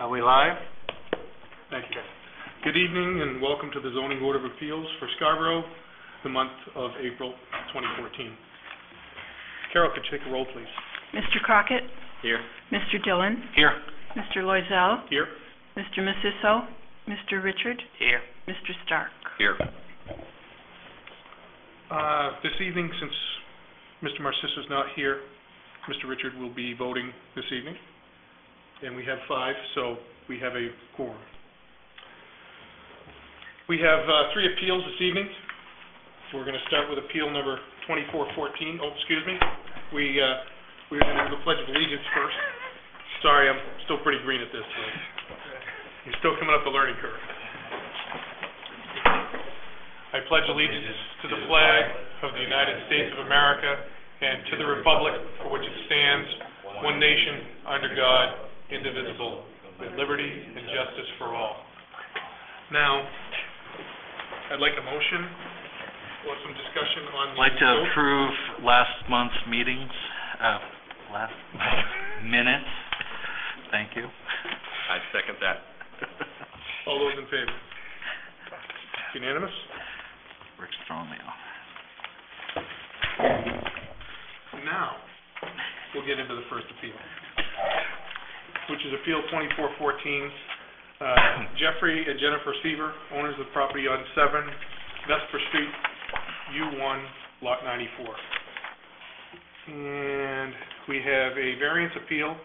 Are we live? Thank you. Good evening and welcome to the Zoning Board of Appeals for Scarborough, the month of April 2014. Carol, could you take a roll, please? Mr. Crockett, Here. Mr. Dillon, Here. Mr. Loizell, Here? Mr. Masisto, Mr. Richard, Here. Mr. Stark. Here. Uh, This evening, since Mr. Marcisso's not here, Mr. Richard will be voting this evening. And we have five, so we have a quorum. We have uh, three appeals this evening. We're going to start with appeal number 2414. Oh, excuse me. We, uh, we're going to do the Pledge of Allegiance first. Sorry, I'm still pretty green at this. You're still coming up the learning curve. I pledge allegiance to the flag of the United States of America and to the republic for which it stands, one nation, under God, indivisible, with liberty and justice for all. Now, I'd like a motion or some discussion on the... I'd like to vote. approve last month's meetings, uh, last minutes. Thank you. I second that. All those in favor? Unanimous? Rick's throwing me off. Now, we'll get into the first appeal, which is Appeal 2414. Uh, Jeffrey and Jennifer Seaver, owners of property on 7 Vesper Street, U1, Lot 94. And we have a variance appeal,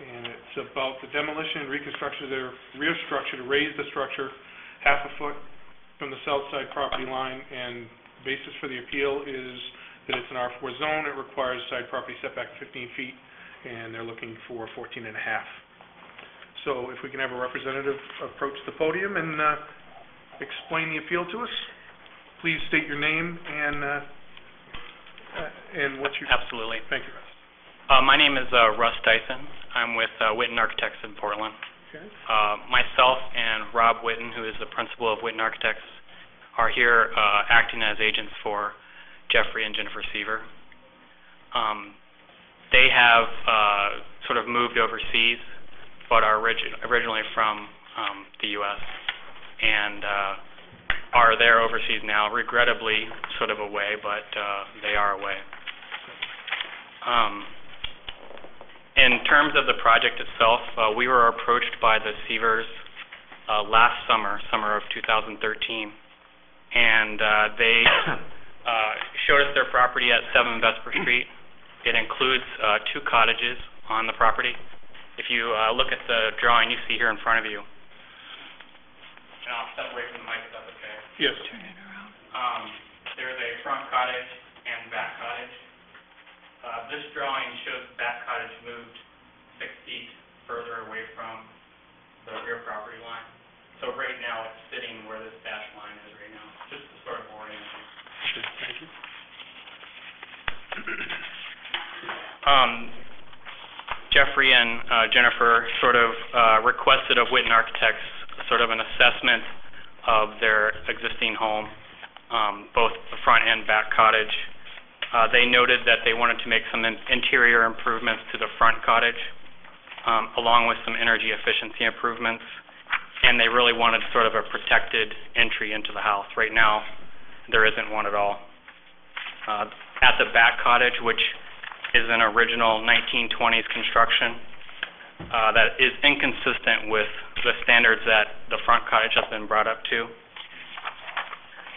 and it's about the demolition and reconstruction of their rear structure to raise the structure half a foot from the south side property line, and basis for the appeal is that it's an R4 zone, it requires side property setback 15 feet, and they're looking for 14 and a half. So if we can have a representative approach the podium and uh, explain the appeal to us, please state your name and, uh, uh, and what you... Absolutely. Thank you, Russ. Uh, my name is uh, Russ Dyson. I'm with uh, Whitten Architects in Portland. Okay. Uh, myself and Rob Whitten, who is the principal of Whitten Architects, are here uh, acting as agents for Jeffrey and Jennifer Seaver. Um, they have uh, sort of moved overseas, but are origi- originally from um, the U.S. and uh, are there overseas now, regrettably sort of away, but uh, they are away. Um, in terms of the project itself, uh, we were approached by the Seavers uh, last summer, summer of 2013, and uh, they uh, showed us their property at 7 Vesper Street. It includes uh, two cottages on the property. If you uh, look at the drawing you see here in front of you, and I'll step away from the mic if that's okay. Yes. Turn it around. Um, there's a front cottage and back cottage. Uh, this drawing shows the back cottage moved six feet further away from the rear property line. So right now, it's sitting where this dash line is right now, just to sort of orient you. Okay, Thank you. Um, Jeffrey and uh, Jennifer sort of uh, requested of Whitten Architects sort of an assessment of their existing home, um, both the front and back cottage. Uh, They noted that they wanted to make some in- interior improvements to the front cottage, um, along with some energy efficiency improvements, and they really wanted sort of a protected entry into the house. Right now, there isn't one at all. Uh, At the back cottage, which is an original 1920s construction uh, that is inconsistent with the standards that the front cottage has been brought up to.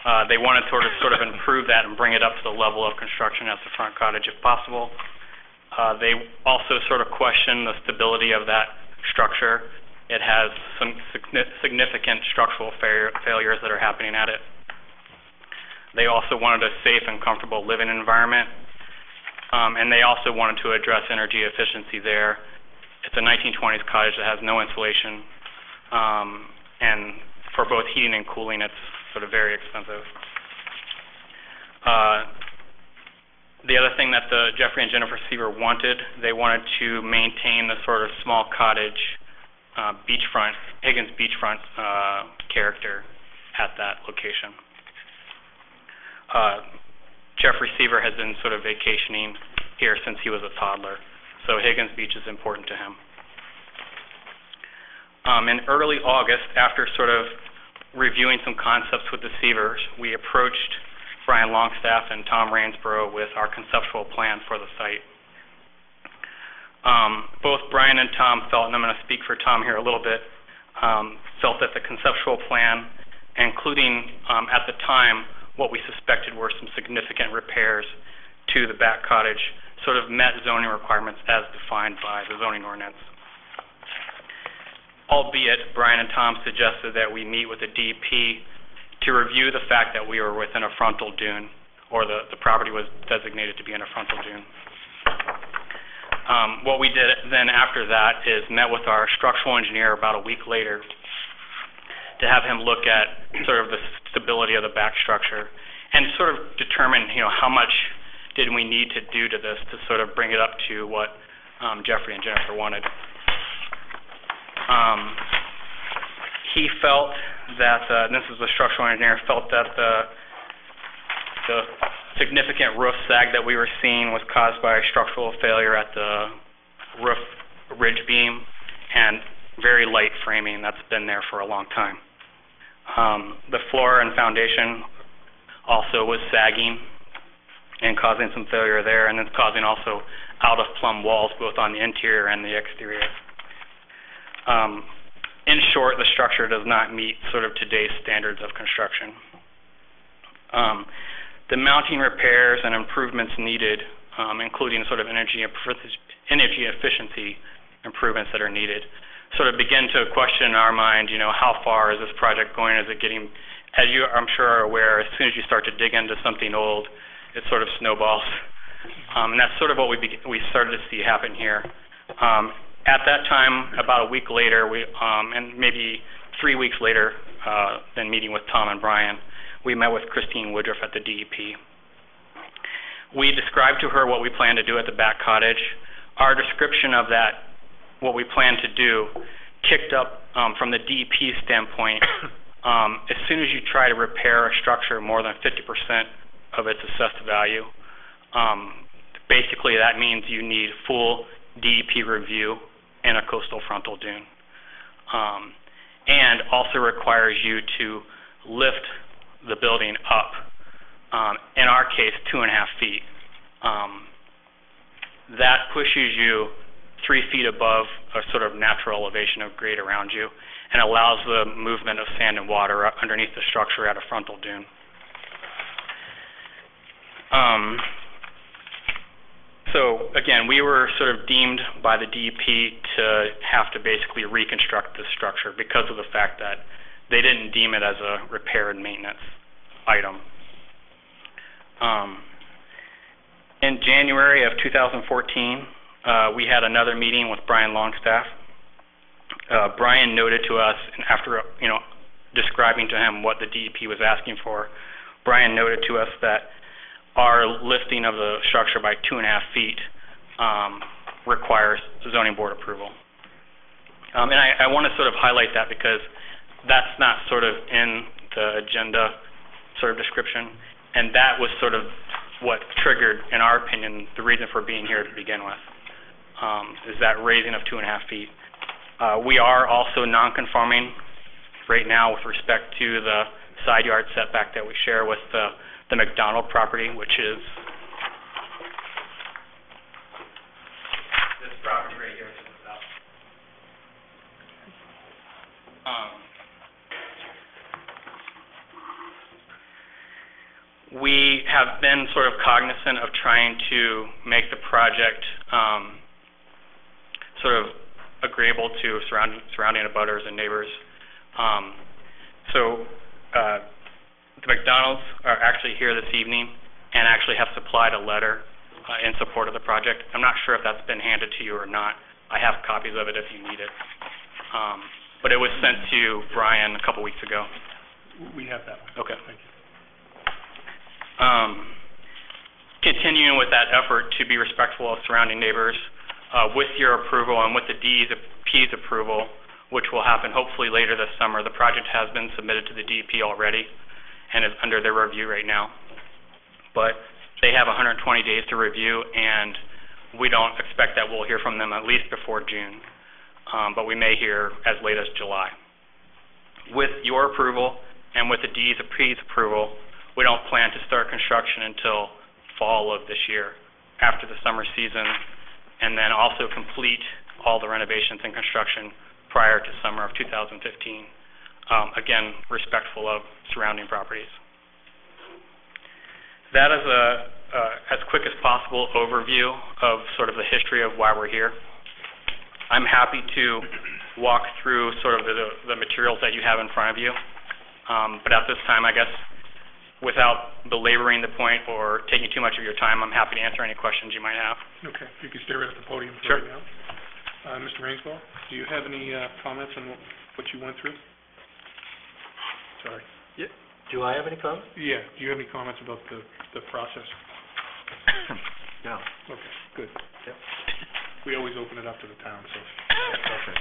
Uh, They wanted to sort of, sort of improve that and bring it up to the level of construction as the front cottage if possible. Uh, They also sort of question the stability of that structure. It has some significant structural failure- failures that are happening at it. They also wanted a safe and comfortable living environment. Um, and they also wanted to address energy efficiency there. It's a 1920s cottage that has no insulation, um, and for both heating and cooling, it's sort of very expensive. Uh, the other thing that the Jeffrey and Jennifer Seaver wanted, they wanted to maintain the sort of small cottage, uh, beachfront, Higgins beachfront, uh, character at that location. Uh, Jeffrey Seaver has been sort of vacationing here since he was a toddler, so Higgins Beach is important to him. Um, in early August, after sort of reviewing some concepts with the Seavers, we approached Brian Longstaff and Tom Rainsborough with our conceptual plan for the site. Um, both Brian and Tom felt, and I'm going to speak for Tom here a little bit, um, felt that the conceptual plan, including um, at the time what we suspected were some significant repairs to the back cottage, sort of met zoning requirements as defined by the zoning ordinance. Albeit, Brian and Tom suggested that we meet with the DEP to review the fact that we were within a frontal dune, or the, the property was designated to be in a frontal dune. Um, what we did then after that is met with our structural engineer about a week later to have him look at sort of the stability of the back structure and sort of determine, you know, how much did we need to do to this to sort of bring it up to what um, Jeffrey and Jennifer wanted. Um, he felt that, uh, this is the structural engineer, felt that the, the significant roof sag that we were seeing was caused by a structural failure at the roof ridge beam and very light framing that's been there for a long time. Um, the floor and foundation also was sagging and causing some failure there, and it's causing also out-of-plumb walls both on the interior and the exterior. Um, in short, the structure does not meet sort of today's standards of construction. Um, the mounting repairs and improvements needed, um, including sort of energy energy efficiency improvements that are needed, sort of begin to question in our mind, you know, how far is this project going? Is it getting, as you, I'm sure are aware, as soon as you start to dig into something old, it sort of snowballs. Um, and that's sort of what we be, we started to see happen here. Um, at that time, about a week later, we, um, and maybe three weeks later, uh, than meeting with Tom and Brian, we met with Christine Woodruff at the DEP. We described to her what we plan to do at the back cottage. Our description of that, what we plan to do, kicked up um, from the DEP standpoint. Um, as soon as you try to repair a structure more than 50% of its assessed value, um, basically that means you need full DEP review in a coastal frontal dune. Um, and also requires you to lift the building up, um, in our case, two and a half feet. Um, that pushes you three feet above a sort of natural elevation of grade around you and allows the movement of sand and water underneath the structure at a frontal dune. Um, so again, we were sort of deemed by the DEP to have to basically reconstruct this structure because of the fact that they didn't deem it as a repair and maintenance item. Um, in January of 2014, uh, we had another meeting with Brian Longstaff. Uh, Brian noted to us, and after you know describing to him what the DEP was asking for, Brian noted to us that our lifting of the structure by two and a half feet um, requires zoning board approval. Um, and I, I want to sort of highlight that because that's not sort of in the agenda sort of description, and that was sort of what triggered, in our opinion, the reason for being here to begin with, um, is that raising of two and a half feet. Uh, we are also non-conforming right now with respect to the side yard setback that we share with the the McDonald property, which is this property right here. Um, we have been sort of cognizant of trying to make the project um, sort of agreeable to surrounding, surrounding abutters and neighbors. Um, so, uh, the McDonald's are actually here this evening and actually have supplied a letter uh, in support of the project. I'm not sure if that's been handed to you or not. I have copies of it if you need it. Um, but it was sent to Brian a couple weeks ago. We have that one. Okay. Thank you. Um, continuing with that effort to be respectful of surrounding neighbors, with your approval and with the DEP's approval, which will happen hopefully later this summer, the project has been submitted to the DEP already and is under their review right now. But they have 120 days to review, and we don't expect that we'll hear from them at least before June. um, but we may hear as late as July. With your approval and with the DEP's approval, we don't plan to start construction until fall of this year, after the summer season, and then also complete all the renovations and construction prior to summer of 2015. Um, Again, respectful of surrounding properties. That is a, as quick as possible overview of sort of the history of why we're here. I'm happy to walk through sort of the, the materials that you have in front of you. Um, but at this time, I guess, without belaboring the point or taking too much of your time, I'm happy to answer any questions you might have. Okay, if you could stay right at the podium Sure. right now. Uh, Mr. Rainsford, do you have any, uh, comments on what, what you went through? Sorry. Do I have any comments? Yeah, do you have any comments about the, the process? No. Okay, good. Yep. We always open it up to the town, so. Okay.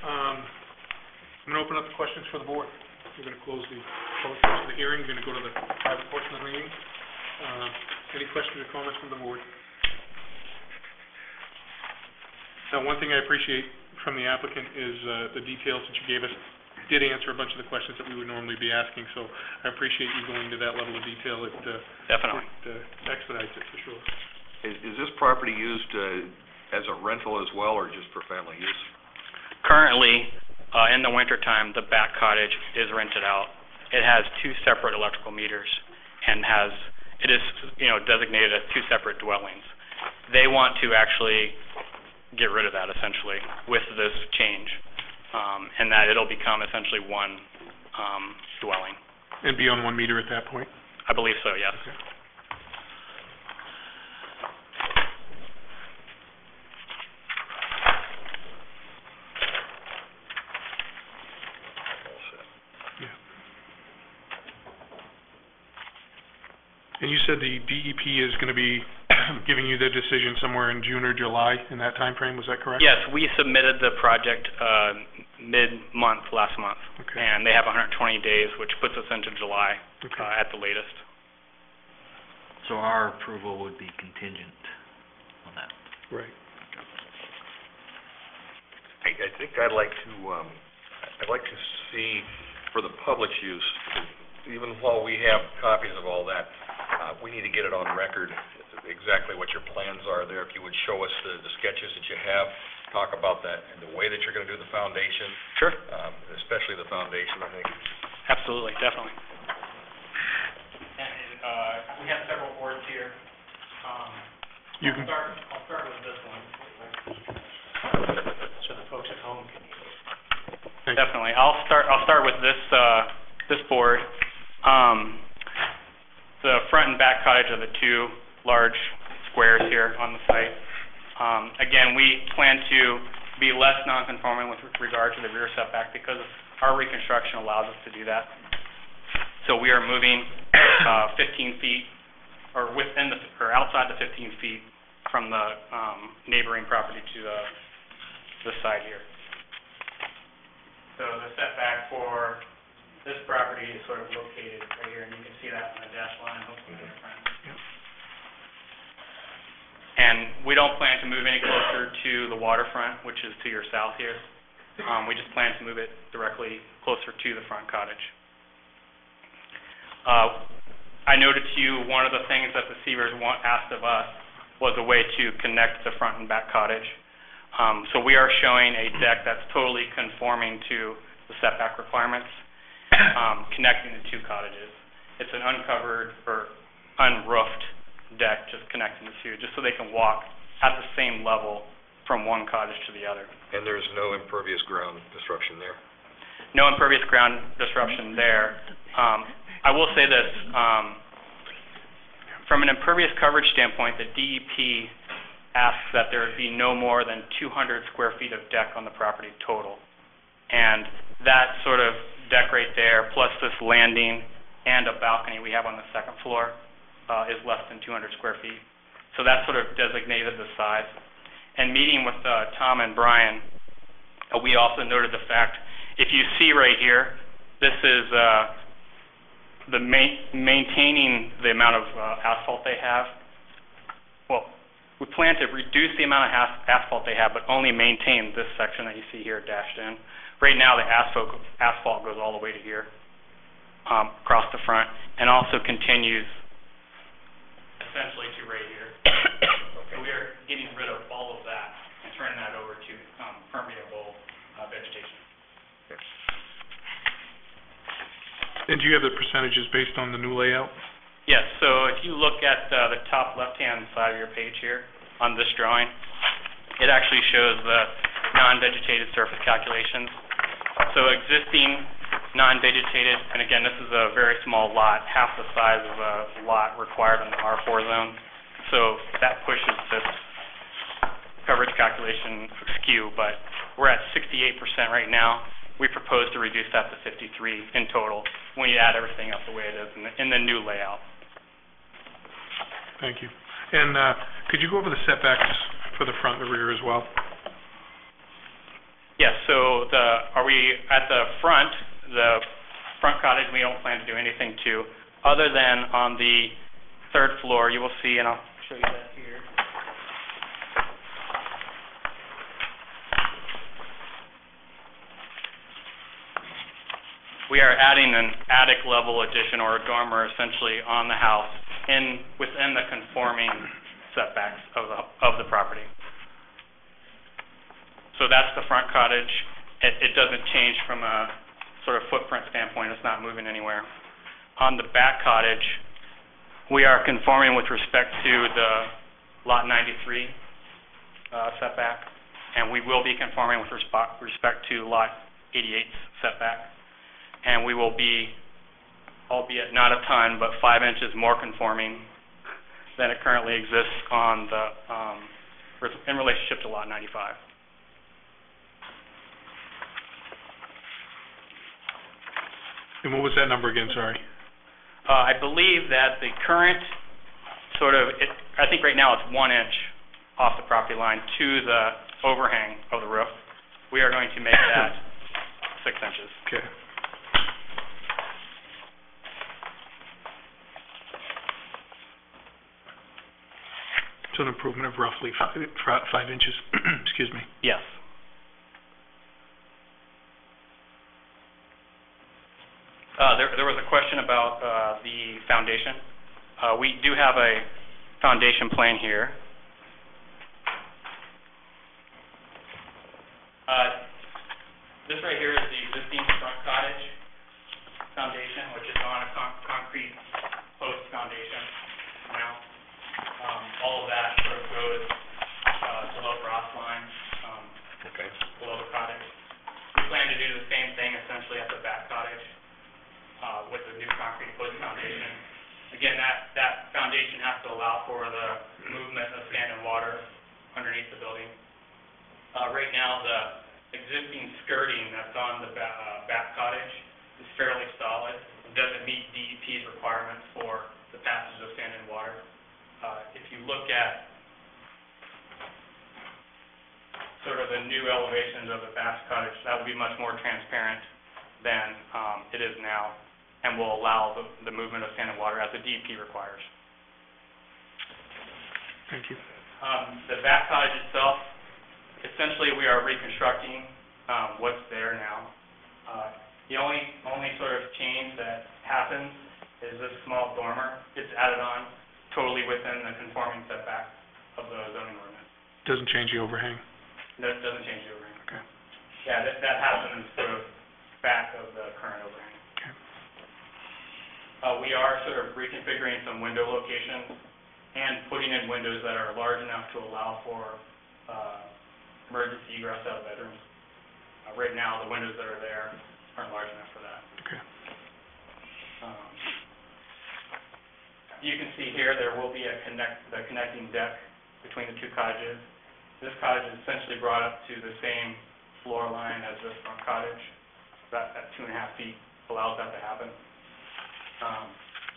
Um, I'm gonna open up the questions for the board. We're gonna close the public portion of the hearing, we're gonna go to the private portion of the meeting. Uh, any questions or comments from the board? Now, one thing I appreciate from the applicant is, uh, the details that you gave us did answer a bunch of the questions that we would normally be asking, so I appreciate you going to that level of detail. It, uh, Definitely. it uh, expedites it for sure. Is, is this property used, uh, as a rental as well, or just for family use? Currently, uh, in the wintertime, the back cottage is rented out. It has two separate electrical meters and has, it is, you know, designated as two separate dwellings. They want to actually get rid of that essentially with this change, um, and that it'll become essentially one, um, dwelling. And be on one meter at that point? I believe so, yes. And you said the DEP is gonna be giving you their decision somewhere in June or July, in that time frame. was that correct? Yes, we submitted the project, uh, mid-month, last month, Okay, and they have 120 days, which puts us into July, okay. uh, at the latest. So our approval would be contingent on that. Right. I, I think I'd like to, um, I'd like to see for the public's use, even while we have copies of all that, we need to get it on record, exactly what your plans are there. If you would show us the, the sketches that you have, talk about that, and the way that you're gonna do the foundation, Sure. um, especially the foundation, I think. Absolutely, definitely. And, uh, we have several boards here. Um, You can, start, I'll start with this one. So the folks at home can thank you. Definitely. I'll start, I'll start with this, uh, this board. Um, the front and back cottage are the two large squares here on the site. Um, again, we plan to be less non-conforming with regard to the rear setback because our reconstruction allows us to do that. So we are moving, uh, fifteen feet, or within the, or outside the fifteen feet from the, um, neighboring property to the, this side here. So the setback for this property is sort of located right here, and you can see that on the dash line, hopefully in the front. Yep. And we don't plan to move any closer to the waterfront, which is to your south here. Um, we just plan to move it directly closer to the front cottage. Uh, I noted to you, one of the things that the Seavers want, asked of us was a way to connect the front and back cottage. Um, so we are showing a deck that's totally conforming to the setback requirements, um, connecting the two cottages. It's an uncovered or unroofed deck, just connecting the two, just so they can walk at the same level from one cottage to the other. And there's no impervious ground disruption there. No impervious ground disruption there. Um, I will say this, um, from an impervious coverage standpoint, the DEP asks that there be no more than two hundred square feet of deck on the property total. And that sort of deck right there, plus this landing and a balcony we have on the second floor, uh, is less than two hundred square feet. So that sort of designated the size. And meeting with, uh, Tom and Brian, uh, we also noted the fact, if you see right here, this is, uh, the ma- maintaining the amount of, uh, asphalt they have. Well, we plan to reduce the amount of as- asphalt they have, but only maintain this section that you see here dashed in. Right now, the asphalt, asphalt goes all the way to here, um, across the front, and also continues essentially to right here. So we are getting rid of all of that and turning that over to, um, permeable, uh, vegetation. And do you have the percentages based on the new layout? Yes, so if you look at uh, the top left-hand side of your page here, on this drawing, it actually shows the non-vegetated surface calculations. So existing non-vegetated, and again, this is a very small lot, half the size of a lot required in the R4 zone. So that pushes this coverage calculation skew, but we're at 68% right now. We propose to reduce that to 53 in total when you add everything up the way it is in the, in the new layout. Thank you. And, uh, could you go over the setbacks for the front and the rear as well? Yes, so the, are we, at the front, the front cottage, we don't plan to do anything to, other than on the third floor, you will see, and I'll show you that here. We are adding an attic level addition or a dormer essentially on the house in, within the conforming setbacks of the, of the property. So that's the front cottage. It, it doesn't change from a sort of footprint standpoint, it's not moving anywhere. On the back cottage, we are conforming with respect to the Lot 93 uh, setback, and we will be conforming with respect to Lot 88 setback. And we will be, albeit not a ton, but five inches more conforming than it currently exists on the, um, in relationship to Lot 95. And what was that number again, sorry? Uh, I believe that the current sort of, it, I think right now it's one inch off the property line to the overhang of the roof. We are going to make that six inches. Okay. So an improvement of roughly five, five inches, excuse me. Yes. Uh, there, there was a question about, uh, the foundation. Uh, we do have a foundation plan here. Uh, this right here is the existing front cottage foundation, which is on a con- concrete post foundation all of that sort of goes, uh, below frost line, um, Okay. below the cottage. We plan to do the same thing essentially at the back cottage, uh, with the new concrete post foundation. Again, that, that foundation has to allow for the movement of sand and water underneath the building. Uh, right now, the existing skirting that's on the ba- uh, back cottage is fairly solid. It doesn't meet DEP's requirements for the passage of sand and water. Uh, look at sort of the new elevations of the back cottage, that will be much more transparent than, um, it is now, and will allow the, the movement of sand and water as the DEP requires. Thank you. Um, the back cottage itself, essentially, we are reconstructing, um, what's there now. Uh, the only, only sort of change that happens is this small dormer gets added on totally within the conforming setback of the zoning ordinance. Doesn't change the overhang? That doesn't change the overhang. Okay. Yeah, that, that happens sort of back of the current overhang. Okay. Uh, we are sort of reconfiguring some window locations and putting in windows that are large enough to allow for, uh, emergency egress out of bedrooms. Uh, right now, the windows that are there aren't large enough for that. Okay. Um, You can see here, there will be a connect, the connecting deck between the two cottages. This cottage is essentially brought up to the same floor line as this front cottage. That, that two and a half feet allows that to happen. Um,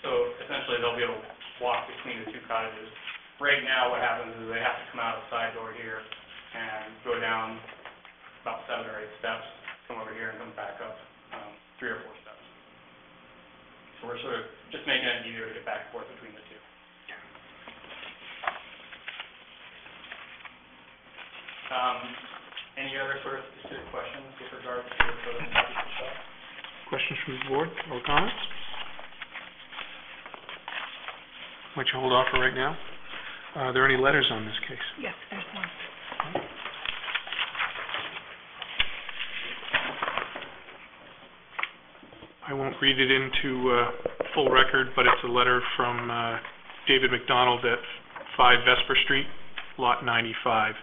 so essentially, they'll be able to walk between the two cottages. Right now, what happens is they have to come out a side door here and go down about seven or eight steps, come over here and come back up, um, three or four steps. So we're sort of just making it easier to get back and forth between the two. Um, any other sort of specific questions with regard to sort of stuff? Questions from the board or comments? Why don't you hold off for right now? Uh, Are there any letters on this case? Yes, there's one. I won't read it into uh, full record, but it's a letter from uh, David McDonald at 5 Vesper Street, Lot 95.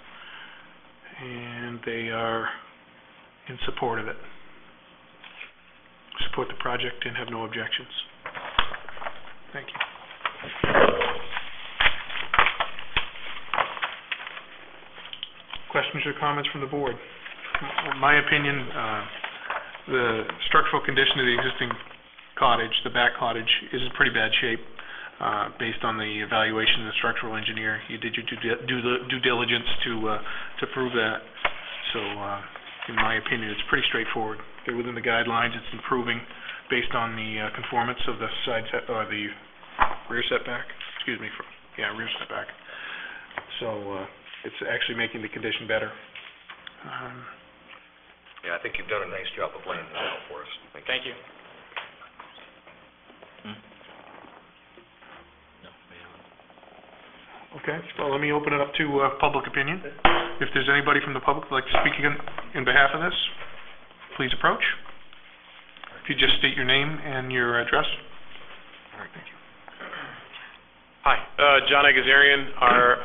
And they are in support of it. Support the project and have no objections. Thank you. Questions or comments from the board? My opinion, uh, the structural condition of the existing cottage, the back cottage, is in pretty bad shape, uh, based on the evaluation of the structural engineer. You did your due due due diligence to, uh, to prove that. So, uh, in my opinion, it's pretty straightforward. They're within the guidelines, it's improving based on the uh, conformance of the side set, or the rear setback, excuse me, for- yeah, rear setback. So, uh, it's actually making the condition better. Um, Yeah, I think you've done a nice job of laying that out for us. Thank you. Thank you. No, we haven't. Okay, well, let me open it up to uh, public opinion. If there's anybody from the public who'd like to speak in, in behalf of this, please approach. If you just state your name and your address. All right, thank you. Hi, uh, John Agazarian,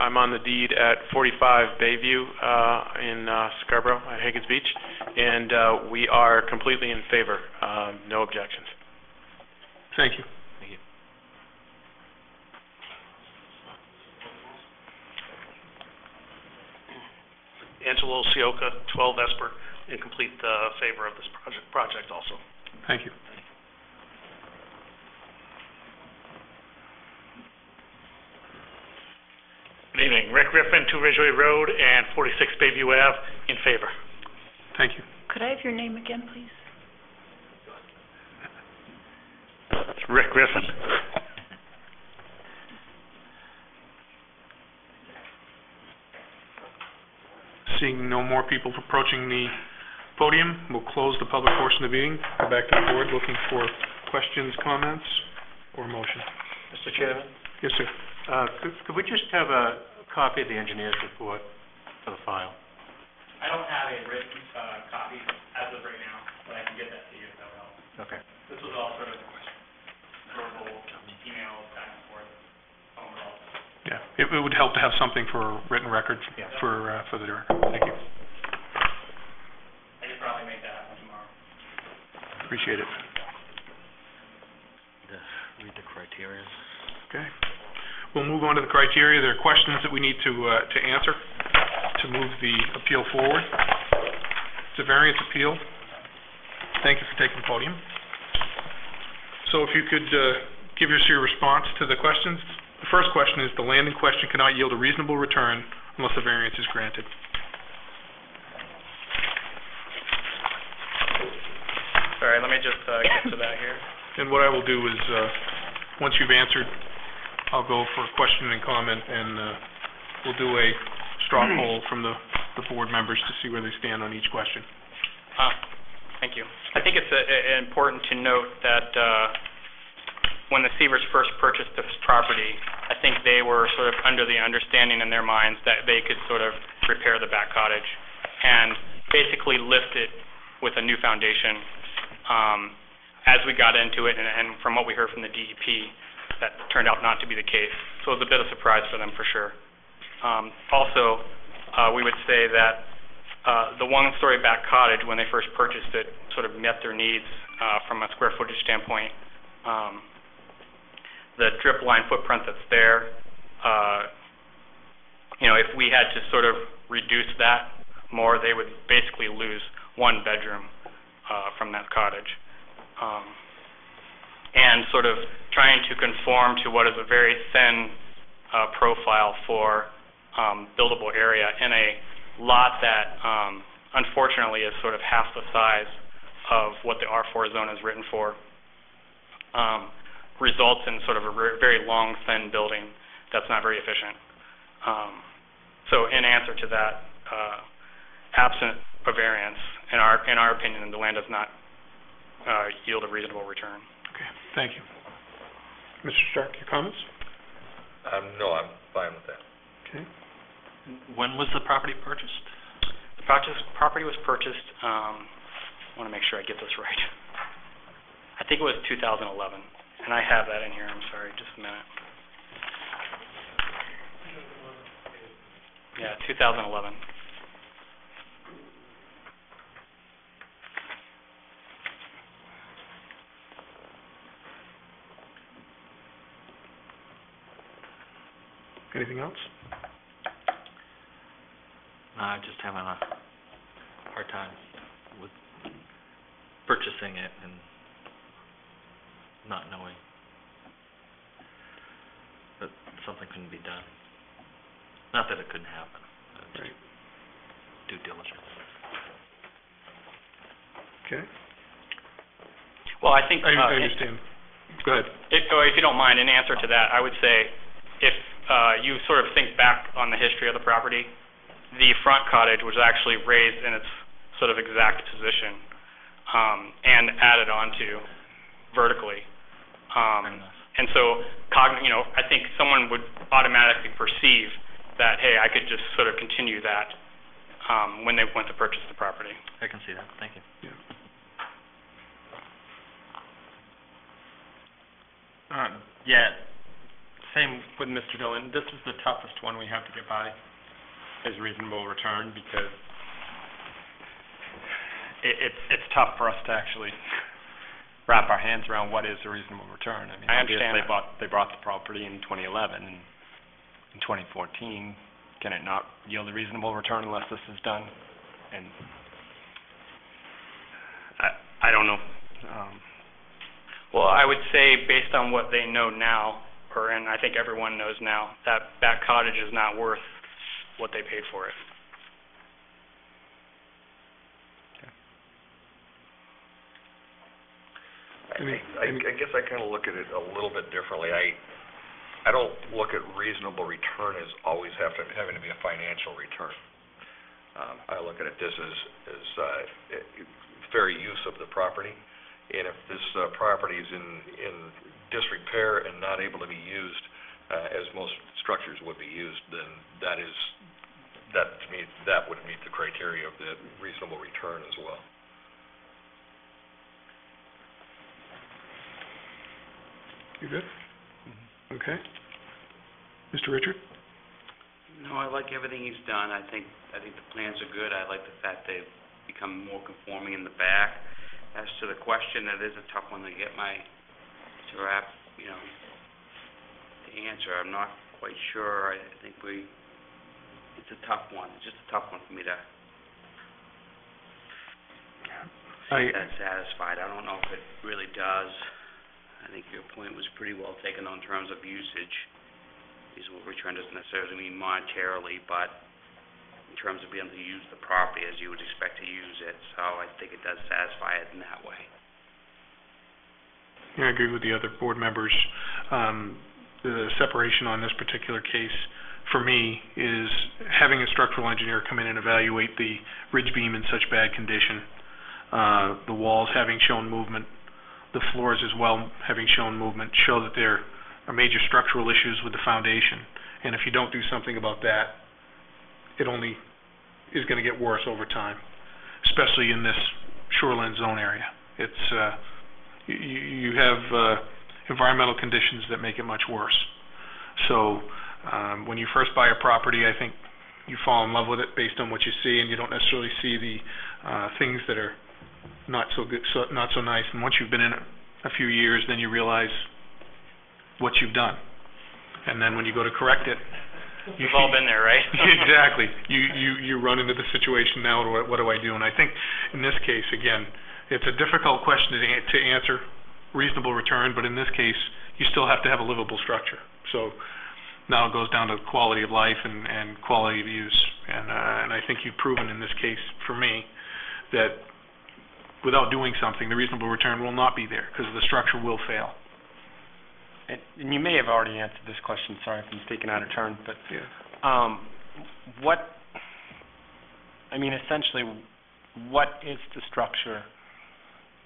I'm on the deed at 45 Bayview, uh, in, uh, Scarborough, at Higgins Beach, and, uh, we are completely in favor, uh, no objections. Thank you. Thank you. Angelo Sioka, 12 Esper, in complete uh, favor of this project, project also. Thank you. Good evening, Rick Riffin, 2 Ridgeway Road and 46 Bayview Ave, in favor. Thank you. Could I have your name again, please? It's Rick Riffin. Seeing no more people approaching the podium, we'll close the public portion of the meeting. Go back to the board looking for questions, comments, or motion. Mr. Chairman, Yes, sir. Uh, could, could we just have a copy of the engineer's report for the file? I don't have a written, uh, copy as of right now, but I can get that to you if that would help. Okay. This was all sort of verbal, emails, back and forth, phone calls. Yeah, it, it would help to have something for written records Yeah. for, uh, for the director. Thank you. I could probably make that happen tomorrow. Appreciate it. Read the criteria. Okay. We'll move on to the criteria. There are questions that we need to, uh, to answer to move the appeal forward. It's a variance appeal. Thank you for taking the podium. So if you could, uh, give us your response to the questions. The first question is, the land in question cannot yield a reasonable return unless a variance is granted. Sorry, let me just, uh, get to that here. And what I will do is, uh, once you've answered, I'll go for a question and comment, and, uh, we'll do a straw poll from the, the board members to see where they stand on each question. Uh, Thank you. I think it's uh, uh, important to note that uh, when the Severs first purchased this property, I think they were sort of under the understanding in their minds that they could sort of repair the back cottage and basically lift it with a new foundation. Um, As we got into it, and- and from what we heard from the DEP, that turned out not to be the case. So it was a bit of a surprise for them, for sure. Um, Also, uh, we would say that uh, the one-story back cottage, when they first purchased it, sort of met their needs uh, from a square footage standpoint. Um, The drip line footprint that's there, uh, you know, if we had to sort of reduce that more, they would basically lose one bedroom uh, from that cottage. Um, And sort of trying to conform to what is a very thin uh, profile for um, buildable area in a lot that um, unfortunately is sort of half the size of what the R4 zone is written for, um, results in sort of a very long, thin building that's not very efficient. Um, So in answer to that, uh, absent a variance, in our, in our opinion, the land does not, uh, yield a reasonable return. Okay, thank you. Mr. Stark, your comments? Um, no, I'm fine with that. Okay. When was the property purchased? The purchase, property was purchased, um, I want to make sure I get this right. I think it was 2011, and I have that in here, I'm sorry, just a minute. Yeah, 2011. Anything else? No, I'm just having a hard time with purchasing it and not knowing that something couldn't be done. Not that it couldn't happen, but just Right. due diligence. Okay, Well, I think, I, uh, I understand. Go ahead. If, or if you don't mind, in answer to that, I would say, if, uh, you sort of think back on the history of the property, the front cottage was actually raised in its sort of exact position, um, and added onto vertically. Um, and so cogn, you know, I think someone would automatically perceive that, hey, I could just sort of continue that, um, when they went to purchase the property. I can see that, thank you. Uh, yeah, same with Mr. Dillon. This is the toughest one we have to get by, is reasonable return, because it, it's, it's tough for us to actually wrap our hands around what is a reasonable return. I mean, I understand obviously, that. bought, they bought the property in twenty eleven, and in twenty fourteen, can it not yield a reasonable return unless this is done? And I, I don't know, um, Well, I would say, based on what they know now, or, and I think everyone knows now, that that cottage is not worth what they paid for it. I, I, I guess I kind of look at it a little bit differently. I, I don't look at reasonable return as always have to, having to be a financial return. Um, I look at it this as, as, uh, fair use of the property. And if this, uh, property is in, in disrepair and not able to be used, uh, as most structures would be used, then that is, that, to me, that would meet the criteria of the reasonable return as well. You good? Okay. Mr. Richard? No, I like everything he's done. I think, I think the plans are good. I like the fact they've become more conforming in the back. As to the question, that is a tough one to get my, to wrap, you know, to answer. I'm not quite sure. I think we, it's a tough one. It's just a tough one for me to I, say that satisfied. I don't know if it really does. I think your point was pretty well taken on terms of usage. Reasonable return doesn't necessarily mean monetarily, but in terms of being able to use the property as you would expect to use it, so I think it does satisfy it in that way. Yeah, I agree with the other board members. Um, the separation on this particular case, for me, is having a structural engineer come in and evaluate the ridge beam in such bad condition, uh, the walls having shown movement, the floors as well having shown movement, show that there are major structural issues with the foundation. And if you don't do something about that, it only is gonna get worse over time, especially in this shoreline zone area. It's, uh, you, you have, uh, environmental conditions that make it much worse. So, um, when you first buy a property, I think you fall in love with it based on what you see, and you don't necessarily see the, uh, things that are not so good, so, not so nice. And once you've been in it a few years, then you realize what you've done. And then when you go to correct it, We've all been there, right? exactly. You, you, you run into the situation now, what, what do I do? And I think in this case, again, it's a difficult question to, to answer, reasonable return, but in this case, you still have to have a livable structure. So now it goes down to quality of life and, and quality of use. And, uh, and I think you've proven in this case, for me, that without doing something, the reasonable return will not be there, because the structure will fail. And, and you may have already answered this question, sorry if I'm speaking out of turn, but Yeah. Um, what, I mean, essentially, what is the structure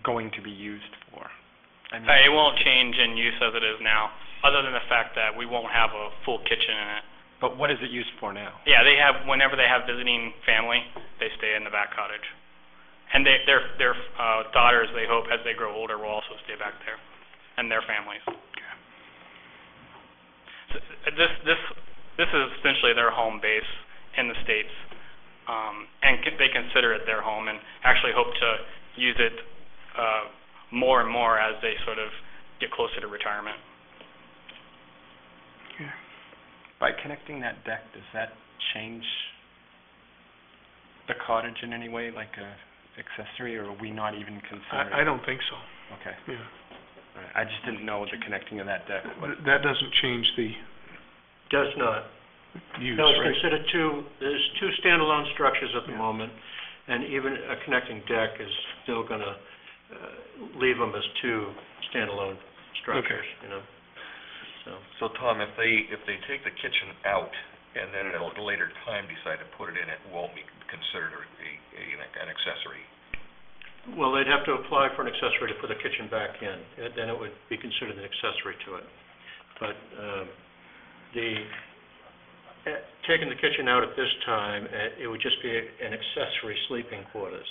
going to be used for? I mean, Uh, it won't change in use as it is now, other than the fact that we won't have a full kitchen in it. but what is it used for now? Yeah, they have, whenever they have visiting family, they stay in the back cottage. And they, their, their, uh, daughters, they hope, as they grow older, will also stay back there, and their families. So, This, this, this is essentially their home base in the States, um, and c- they consider it their home, and actually hope to use it, uh, more and more as they sort of get closer to retirement. Yeah. By connecting that deck, does that change the cottage in any way, like a accessory, or are we not even considering? I, I don't think so, Okay, yeah. All right. I just didn't know what the connecting of that deck. But that doesn't change the Does not. use, No, it's right? considered two, there's two standalone structures at the Yeah. moment, and even a connecting deck is still gonna, uh, leave them as two standalone structures, you know? So, So Tom, if they, if they take the kitchen out and then at a later time decide to put it in, it won't be considered a, a, an accessory? Well, they'd have to apply for an accessory to put the kitchen back in, and then it would be considered an accessory to it. But, um, the, eh, taking the kitchen out at this time, eh, it would just be an accessory sleeping quarters.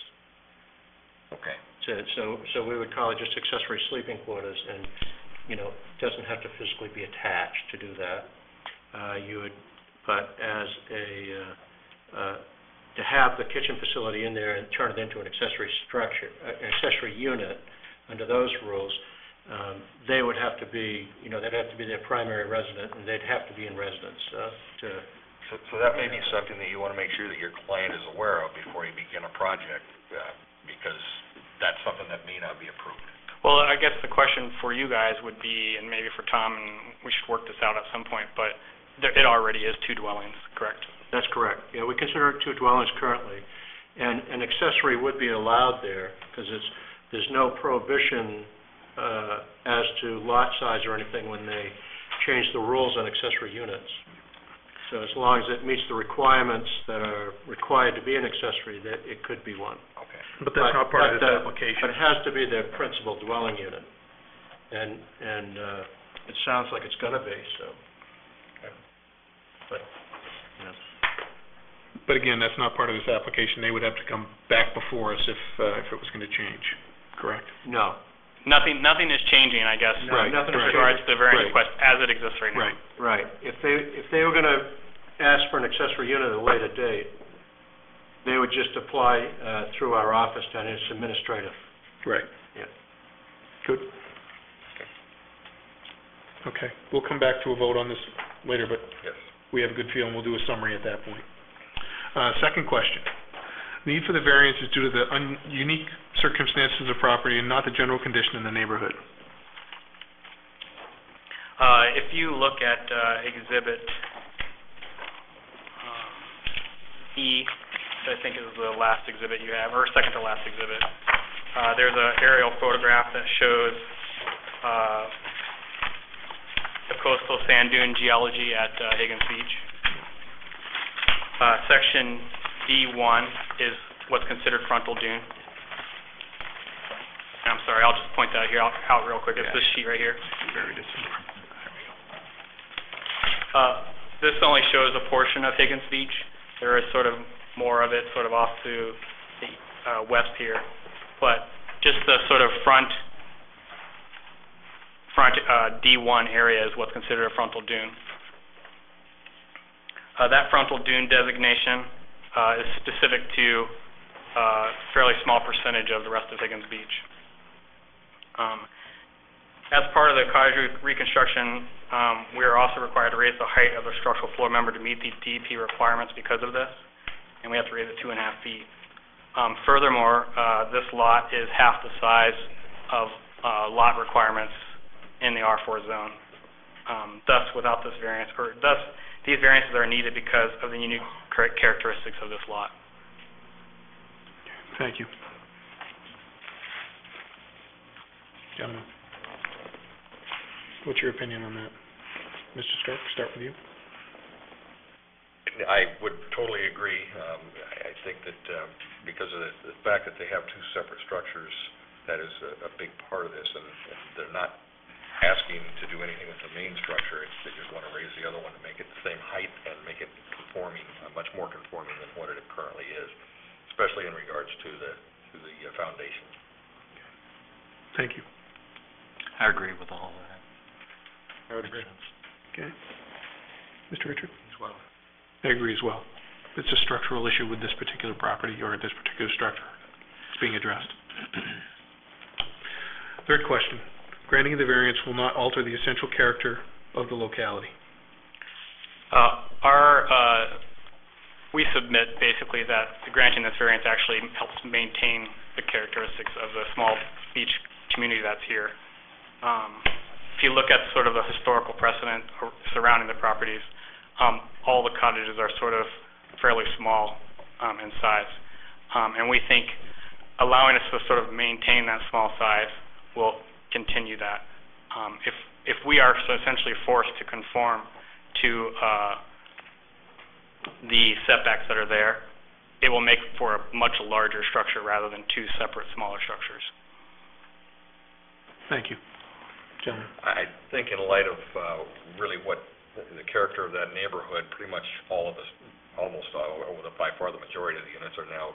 Okay. So, so, so we would call it just accessory sleeping quarters, and, you know, doesn't have to physically be attached to do that. Uh, you would, but as a, uh, uh, to have the kitchen facility in there and turn it into an accessory structure, uh, an accessory unit, under those rules, um, they would have to be, you know, they'd have to be their primary resident, and they'd have to be in residence, uh, to, So, so that may be something that you wanna make sure that your client is aware of before you begin a project, uh, because that's something that may not be approved. Well, I guess the question for you guys would be, and maybe for Tom, and we should work this out at some point, but there, it already is two dwellings, correct? That's correct. Yeah, we consider it two dwellings currently, and an accessory would be allowed there, because it's, there's no prohibition uh, as to lot size or anything when they change the rules on accessory units. So as long as it meets the requirements that are required to be an accessory, that it could be one. Okay. But that's not part of but, this uh, application. But it has to be their principal dwelling unit. And, and uh, it sounds like it's gonna be, so. But. But again, that's not part of this application. They would have to come back before us if, uh, if it was gonna change, correct? No, Nothing, nothing is changing, I guess, No, Right, nothing with right. regards to the variance Right. request as it exists right now. Right. Right. If they, if they were gonna ask for an accessory unit at a later date, they would just apply, uh, through our office, and it's administrative. Right. Yeah. Good. Okay, we'll come back to a vote on this later, but Yes. we have a good feeling, we'll do a summary at that point. Uh, second question. Need for the variance is due to the un- unique circumstances of the property and not the general condition in the neighborhood. Uh, if you look at, uh, exhibit, um, E, which I think is the last exhibit you have, or second to last exhibit, uh, there's a aerial photograph that shows, uh, the coastal sand dune geology at, uh, Higgins Beach. Uh, section D one is what's considered frontal dune. And I'm sorry, I'll just point that out here out, out real quick, it's this sheet right here. Uh, this only shows a portion of Higgins Beach. There is sort of more of it sort of off to the, uh, west here. But just the sort of front, front, uh, D one area is what's considered a frontal dune. Uh, that frontal dune designation, uh, is specific to, uh, fairly small percentage of the rest of Higgins Beach. Um, as part of the cottage re- reconstruction, um, we are also required to raise the height of the structural floor member to meet the DEP requirements because of this, and we have to raise it two and a half feet. Um, furthermore, uh, this lot is half the size of, uh, lot requirements in the R four zone. Um, thus, without this variance, or thus, these variances are needed because of the unique characteristics of this lot. Thank you. Gentlemen. What's your opinion on that? Mr. Stark, start with you. I would totally agree. Um, I, I think that, um, because of the, the fact that they have two separate structures, that is a, a big part of this, and, and they're not asking to do anything with the main structure, it's, they just wanna raise the other one to make it the same height and make it conforming, uh, much more conforming than what it currently is, especially in regards to the, to the uh, foundation. Thank you. I agree with all of that. I would agree. Okay. Mr. Richard? As well. I agree as well. It's a structural issue with this particular property or this particular structure. It's being addressed. Third question. Granting the variance will not alter the essential character of the locality. Uh, Our, uh, we submit basically that the granting this variance actually helps maintain the characteristics of the small beach community that's here. Um, If you look at sort of the historical precedent surrounding the properties, um, all the cottages are sort of fairly small um, in size. Um, And we think allowing us to sort of maintain that small size will continue that. Um, If, if we are so essentially forced to conform to uh, the setbacks that are there, it will make for a much larger structure rather than two separate smaller structures. Thank you. Gentlemen. I think in light of, uh, really what, the the character of that neighborhood, pretty much all of us, almost all, or the, by far the majority of the units are now,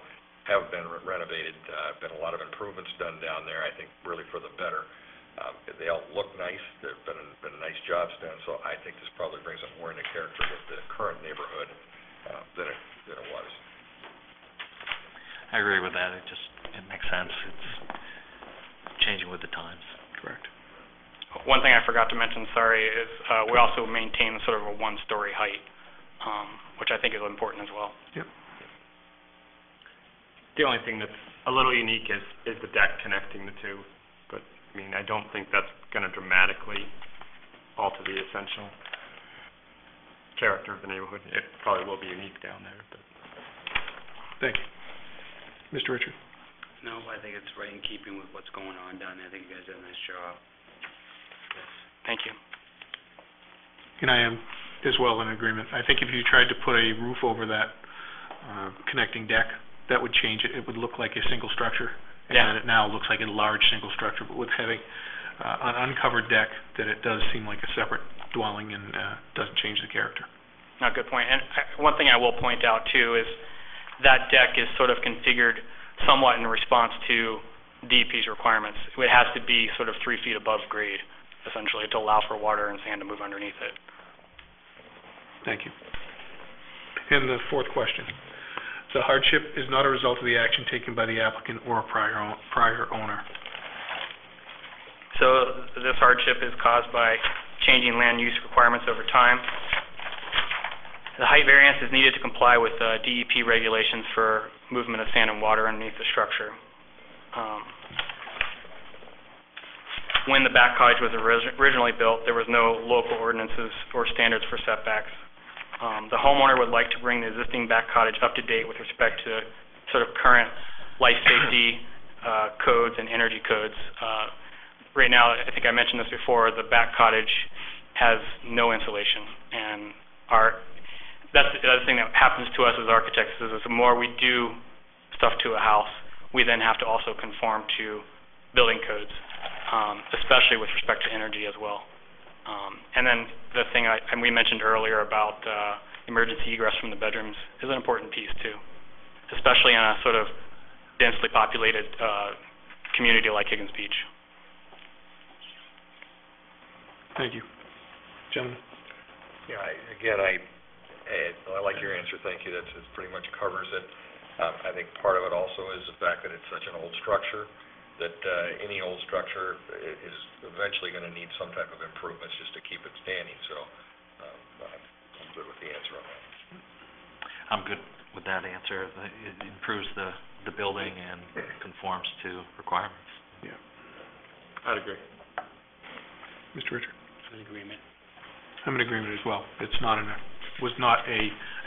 have been re- renovated, uh, been a lot of improvements done down there, I think really for the better. Um, they all look nice, there've been, been nice jobs done, so I think this probably brings it more into character with the current neighborhood, uh, than it, than it was. I agree with that. It just, it makes sense. It's changing with the times. Correct. One thing I forgot to mention, sorry, is uh, we also maintain sort of a one-story height, um, which I think is important as well. Yep. The only thing that's a little unique is, is the deck connecting the two, but, I mean, I don't think that's gonna dramatically alter the essential character of the neighborhood. It probably will be unique down there, but. Thank you. Mr. Richard? No, I think it's right in keeping with what's going on down there. I think you guys did a nice job. Thank you. And I am as well in agreement. I think if you tried to put a roof over that uh, connecting deck, that would change it. It would look like a single structure. Yeah. And it now looks like a large single structure, but with having uh, an uncovered deck, that it does seem like a separate dwelling and uh, doesn't change the character. No, good point. And I- one thing I will point out too is that deck is sort of configured somewhat in response to DEP's requirements. It has to be sort of three feet above grade, essentially, to allow for water and sand to move underneath it. Thank you. And the fourth question. The hardship is not a result of the action taken by the applicant or prior, prior owner. So this hardship is caused by changing land use requirements over time. The height variance is needed to comply with uh, DEP regulations for movement of sand and water underneath the structure. Um, When the back cottage was orig- originally built, there was no local ordinances or standards for setbacks. Um, The homeowner would like to bring the existing back cottage up to date with respect to sort of current life safety uh, codes and energy codes. Uh, Right now, I think I mentioned this before, the back cottage has no insulation, and our, that's the other thing that happens to us as architects, is the more we do stuff to a house, we then have to also conform to building codes, um, especially with respect to energy as well. Um, and then the thing I, and we mentioned earlier about, uh, emergency egress from the bedrooms is an important piece too, especially in a sort of densely populated, uh, community like Higgins Beach. Thank you. Gentlemen? Yeah, I, again, I, eh, I like your answer, thank you, that's, it pretty much covers it. Um, I think part of it also is the fact that it's such an old structure, that, uh, any old structure is eventually gonna need some type of improvements just to keep it standing, so, um, I'm I'm good with the answer on that. I'm good with that answer. It improves the, the building and conforms to requirements. Yeah. I'd agree. Mr. Richard? I'm In agreement. I'm in agreement as well. It's not an, was not a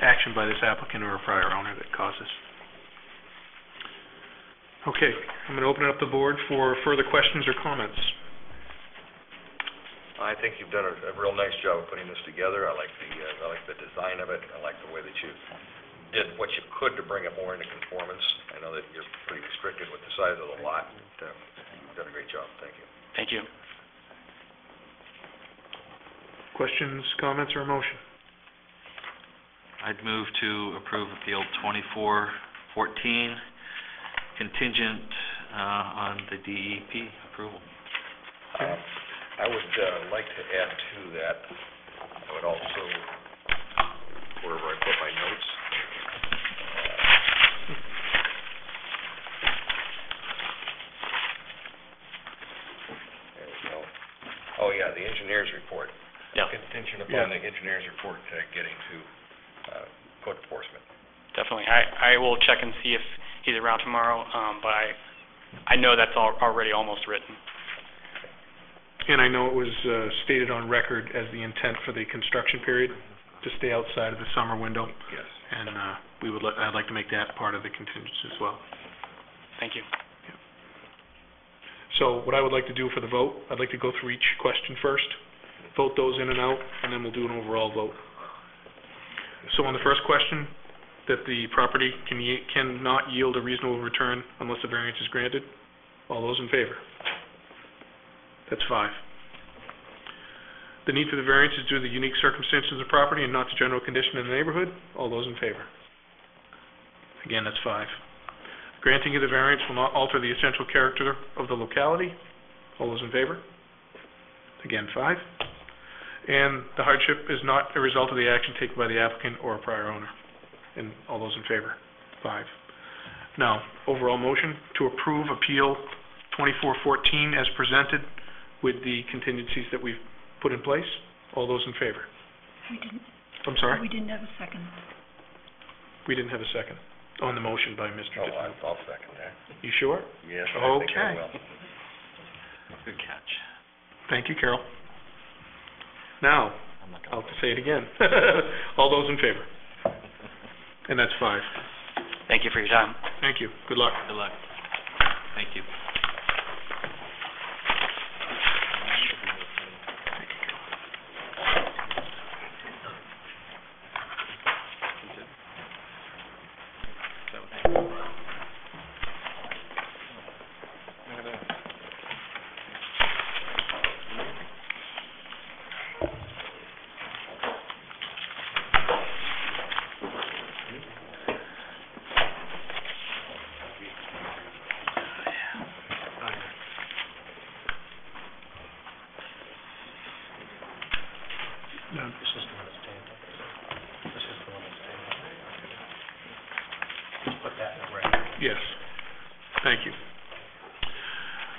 action by this applicant or a prior owner that caused this. Okay, I'm gonna open it up the board for further questions or comments. I think you've done a, a real nice job of putting this together. I like the, uh, I like the design of it. I like the way that you did what you could to bring it more into conformance. I know that you're pretty restricted with the size of the lot, and, uh, you've done a great job. Thank you. Thank you. Questions, comments, or a motion? I'd move to approve appeal twenty-four fourteen contingent, uh, on the DEP approval. Uh, I would, uh, like to add to that, I would also, wherever I put my notes, uh, there we go. Oh, yeah, the engineer's report. Yeah. Contingent Yeah. upon the engineer's report uh, getting to uh, code enforcement. Definitely. I, I will check and see if he's around tomorrow, um, but I, I know that's al- already almost written. And I know it was uh, stated on record as the intent for the construction period to stay outside of the summer window, Yes. and uh, we would, li- I'd like to make that part of the contingency as well. Thank you. So what I would like to do for the vote, I'd like to go through each question first, vote those in and out, and then we'll do an overall vote. So on the first question, that the property can cannot yield a reasonable return unless a variance is granted, all those in favor? That's five. The need for the variance is due to the unique circumstances of the property and not to general condition in the neighborhood, all those in favor? Again, that's five. Granting of the variance will not alter the essential character of the locality. All those in favor? Again, five. And the hardship is not a result of the action taken by the applicant or a prior owner. And all those in favor? Five. Now, overall motion to approve Appeal 2414 as presented with the contingencies that we've put in place. All those in favor? We didn't, I'm sorry? we didn't have a second. We didn't have a second on the motion by Mr. Oh, I'll I'll second that. You sure? Yes, I think I Okay. will. Good catch. Thank you, Carol. Now, I'm not I'll gonna have to say it again. All those in favor? And that's five. Thank you for your time. Thank you. Good luck. Good luck. Thank you. No. This is the one that's tabled. This is the one that's tabled. Put that in the record. Yes. Thank you.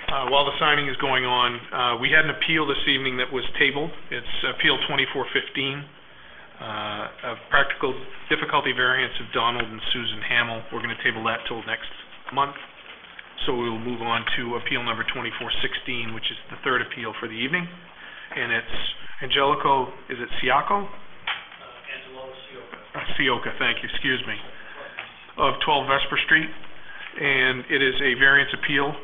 Uh, While the signing is going on, uh, we had an appeal this evening that was tabled. It's Appeal 2415, uh, of practical difficulty variance of Donald and Susan Hamel. We're going to table that till next month. So we will move on to Appeal Number 2416, which is the third appeal for the evening. And it's Angelico, is it Siaco? Angelo Sioka. Uh, Sioka, thank you, excuse me, of 12 Vesper Street, and it is a variance appeal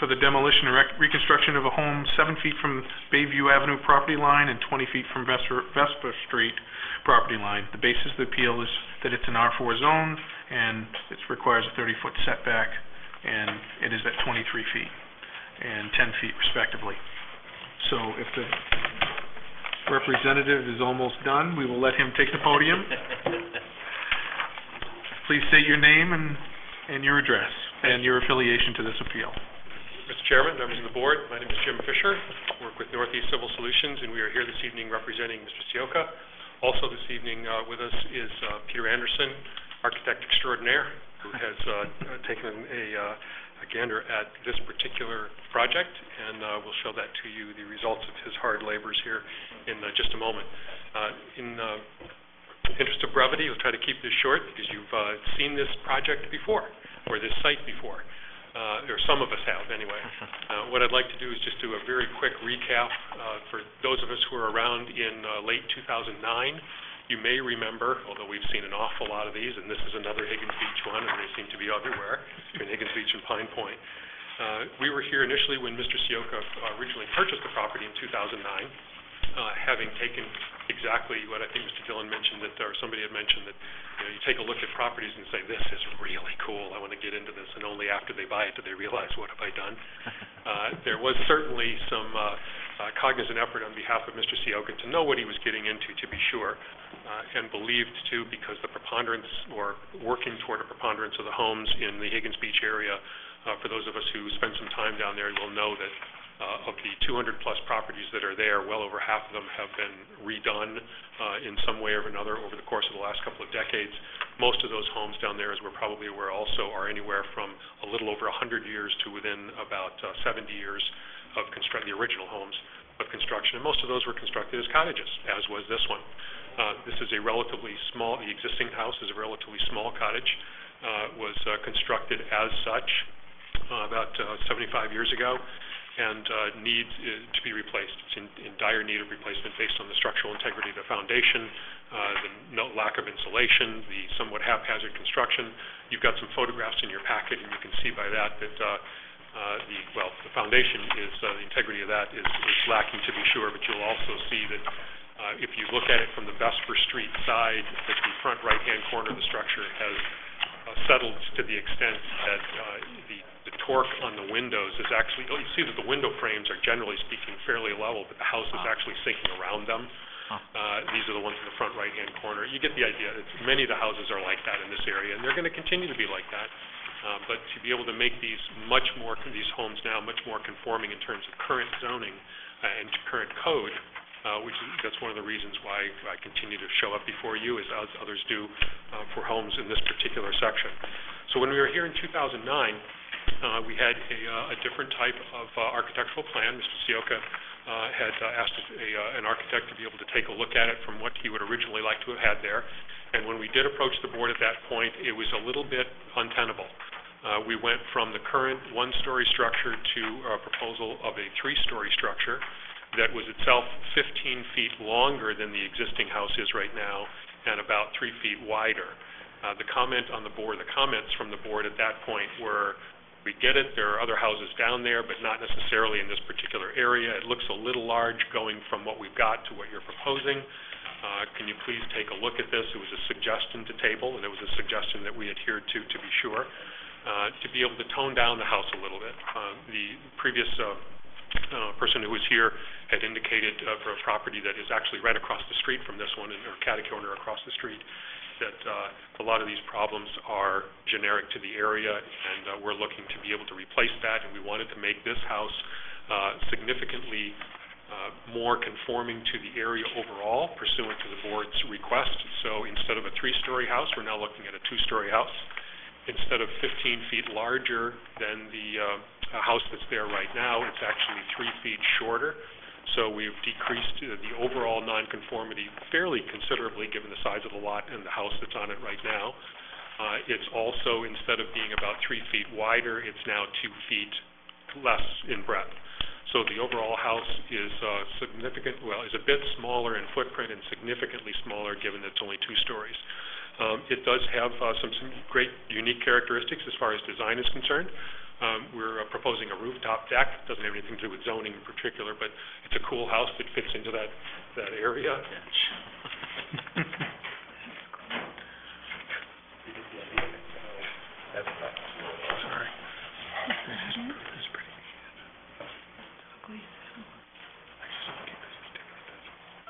for the demolition and rec- reconstruction of a home seven feet from Bayview Avenue property line and 20 feet from Vesper Vesper Street property line. The basis of the appeal is that it's an R4 zone, and it requires a 30-foot setback, and it is at 23 feet and 10 feet respectively. So if the representative is almost done, we will let him take the podium. Please state your name and, and your address, and your affiliation to this appeal. Mr. Chairman, members of the board, my name is Jim Fisher, I work with Northeast Civil Solutions, and we are here this evening representing Mr. Sioka. Also this evening uh, with us is uh, Peter Anderson, architect extraordinaire, who has uh, taken a uh, a gander at this particular project, and uh, we'll show that to you, the results of his hard labors here in uh, just a moment. In uh, interest of brevity, we'll try to keep this short, because you've seen this project before, or this site before, uh, or some of us have, anyway. Uh, What I'd like to do is just do a very quick recap uh, for those of us who were around in uh, late 2009. You may remember, although we've seen an awful lot of these, and this is another Higgins Beach one, and they seem to be everywhere, between Higgins Beach and Pine Point. Uh, We were here initially when Mr. Sioka originally purchased the property in 2009, uh, having taken exactly what I think Mr. Dillon mentioned, that, or somebody had mentioned, that, you know, you take a look at properties and say, this is really cool, I want to get into this, and only after they buy it do they realize, what have I done? Uh, There was certainly some uh, uh, cognizant effort on behalf of Mr. Sioka to know what he was getting into, to be sure, uh, and believed too, because the preponderance, or working toward a preponderance of the homes in the Higgins Beach area, for those of us who spend some time down there you will know that uh, of the 200-plus properties that are there, well over half of them have been redone uh, in some way or another over the course of the last couple of decades. Most of those homes down there, as we're probably aware also, are anywhere from a little over 100 years to within about uh, 70 years of the original homes of construction. And most of those were constructed as cottages, as was this one. Uh, This is a relatively small, the existing house is a relatively small cottage, uh, was uh, constructed as such uh, about uh, 75 years ago, and uh, needs uh, to be replaced. It's in in dire need of replacement based on the structural integrity of the foundation, uh, the no lack of insulation, the somewhat haphazard construction. You've got some photographs in your packet, and you can see by that that uh, the, well, the foundation is, the integrity of that is is lacking to be sure, but you'll also see that uh, if you look at it from the Vesper Street side, that the front right-hand corner of the structure has uh, settled to the extent that uh, the torque on the windows is actually, oh, you see that the window frames are generally speaking fairly level, but the house is actually sinking around them. Uh, These are the ones in the front right-hand corner. You get the idea. It's, many of the houses are like that in this area, and they're going to continue to be like that. Uh, But to be able to make these much more, these homes now much more conforming in terms of current zoning uh, and current code, uh, which is, that's one of the reasons why I continue to show up before you, as as others do, uh, for homes in this particular section. So when we were here in 2009, uh, we had a, uh, a different type of uh, architectural plan. Mr. Sioka uh, had uh, asked a, uh, an architect to be able to take a look at it from what he would originally like to have had there. And when we did approach the board at that point, it was a little bit untenable. We went from the current one-story structure to a proposal of a three-story structure that was itself 15 feet longer than the existing house is right now and about three feet wider. The comment on the board, the comments from the board at that point were, we get it, there are other houses down there, but not necessarily in this particular area. It looks a little large going from what we've got to what you're proposing. Uh, Can you please take a look at this? It was a suggestion to table, and it was a suggestion that we adhered to, to be sure, uh, to be able to tone down the house a little bit. Uh, The previous uh, uh, person who was here had indicated uh, for a property that is actually right across the street from this one, and- or catty corner across the street, that uh, a lot of these problems are generic to the area, and uh, we're looking to be able to replace that, and we wanted to make this house uh, significantly more conforming to the area overall pursuant to the board's request. So instead of a three-story house, we're now looking at a two-story house. Instead of 15 feet larger than the uh, house that's there right now, it's actually three feet shorter. So we've decreased uh, the overall nonconformity fairly considerably, given the size of the lot and the house that's on it right now. Uh, It's also, instead of being about three feet wider, it's now two feet less in breadth. So the overall house is uh, significant, well, is a bit smaller in footprint and significantly smaller, given that it's only two stories. Um, It does have uh, some some great unique characteristics as far as design is concerned. Um, We're uh, proposing a rooftop deck, doesn't have anything to do with zoning in particular, but it's a cool house that fits into that, that area.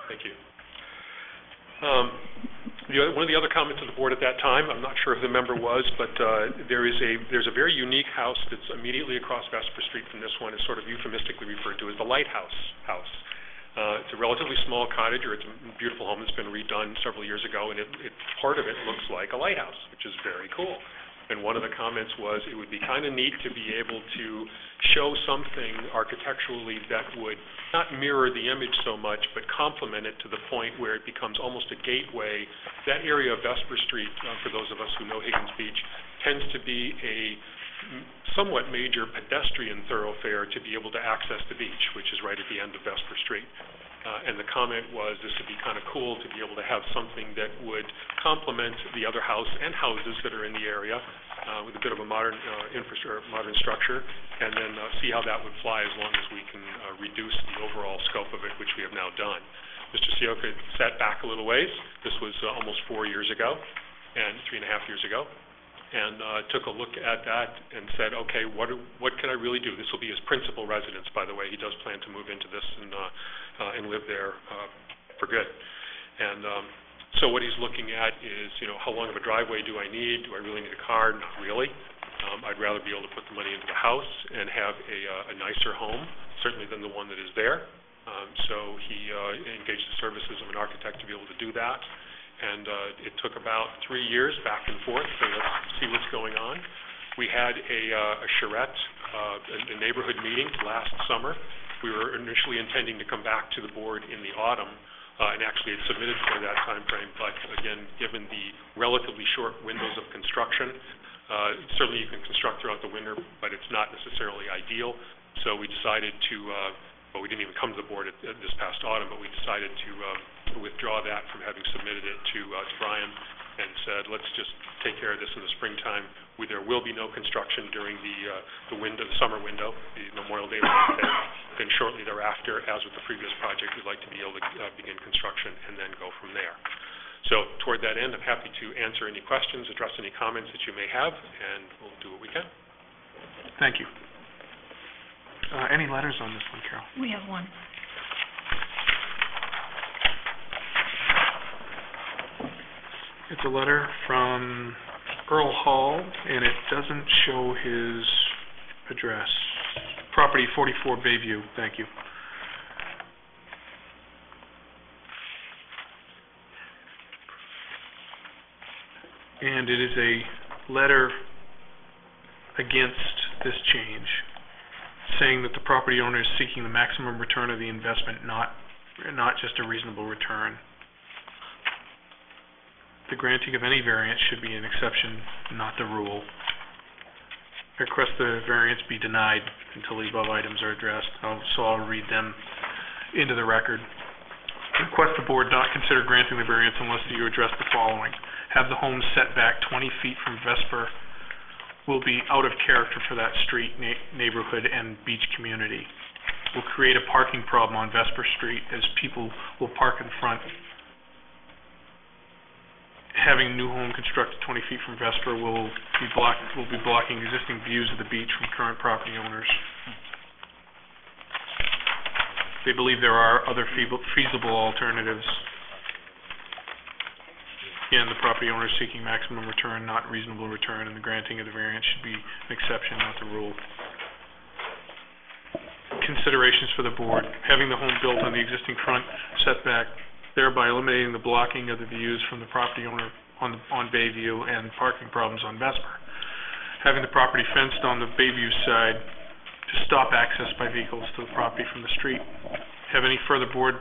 Thank you. Um, the other, one of the other comments of the board at that time, I'm not sure who the member was, but, uh, there is a, there's a very unique house that's immediately across Vesper Street from this one. It's sort of euphemistically referred to as the Lighthouse House. Uh, it's a relatively small cottage, or it's a beautiful home that's been redone several years ago, and it, it, part of it looks like a lighthouse, which is very cool. And one of the comments was, it would be kind of neat to be able to show something architecturally that would not mirror the image so much, but complement it to the point where it becomes almost a gateway. That area of Vesper Street, uh, for those of us who know Higgins Beach, tends to be a somewhat major pedestrian thoroughfare to be able to access the beach, which is right at the end of Vesper Street. Uh, and the comment was, this would be kind of cool to be able to have something that would complement the other house and houses that are in the area, uh, with a bit of a modern, uh, infrastructure, modern structure, and then, uh, see how that would fly as long as we can, uh, reduce the overall scope of it, which we have now done. Mr. Sioka sat back a little ways. This was, uh, almost four years ago, and three and a half years ago, and, uh, took a look at that and said, okay, what, what can I really do? This will be his principal residence, by the way. He does plan to move into this and, uh, uh, and live there, uh, for good. And, um, so what he's looking at is, you know, how long of a driveway do I need? Do I really need a car? Not really. Um, I'd rather be able to put the money into the house and have a, uh, a nicer home, certainly than the one that is there. Um, so he, uh, engaged the services of an architect to be able to do that. And, uh, it took about three years back and forth to see what's going on. We had a, uh, a charrette, uh, a, a neighborhood meeting last summer. We were initially intending to come back to the board in the autumn, uh, and actually had submitted for that time frame. but again, given the relatively short windows of construction, uh, certainly you can construct throughout the winter, but it's not necessarily ideal. So we decided to, uh, well, we didn't even come to the board at, at this past autumn, but we decided to, uh, withdraw that from having submitted it to, uh, to Brian and said, let's just take care of this in the springtime. We, there will be no construction during the, uh, the window, the summer window, the Memorial Day weekend. Then shortly thereafter, as with the previous project, we'd like to be able to, uh, begin construction and then go from there. So toward that end, I'm happy to answer any questions, address any comments that you may have, and we'll do what we can. Thank you. Uh, any letters on this one, Carol? We have one. It's a letter from Earl Hall, and it doesn't show his address. Property 44 Bayview, thank you. And it is a letter against this change, saying that the property owner is seeking the maximum return of the investment, not, not just a reasonable return. The granting of any variance should be an exception, not the rule. Request the variance be denied until the above items are addressed, I'll- so I'll read them into the record. Request the board not consider granting the variance unless you address the following. Have the home set back twenty feet from Vesper will be out of character for that street, na- neighborhood, and beach community. Will create a parking problem on Vesper Street as people will park in front having new home constructed twenty feet from Vesper will be block, will be blocking existing views of the beach from current property owners. They believe there are other feasible alternatives. Again, the property owner is seeking maximum return, not reasonable return, and the granting of the variance should be an exception, not the rule. Considerations for the board, having the home built on the existing front setback thereby eliminating the blocking of the views from the property owner on, on Bayview and parking problems on Vesper. Having the property fenced on the Bayview side to stop access by vehicles to the property from the street. Have any further board,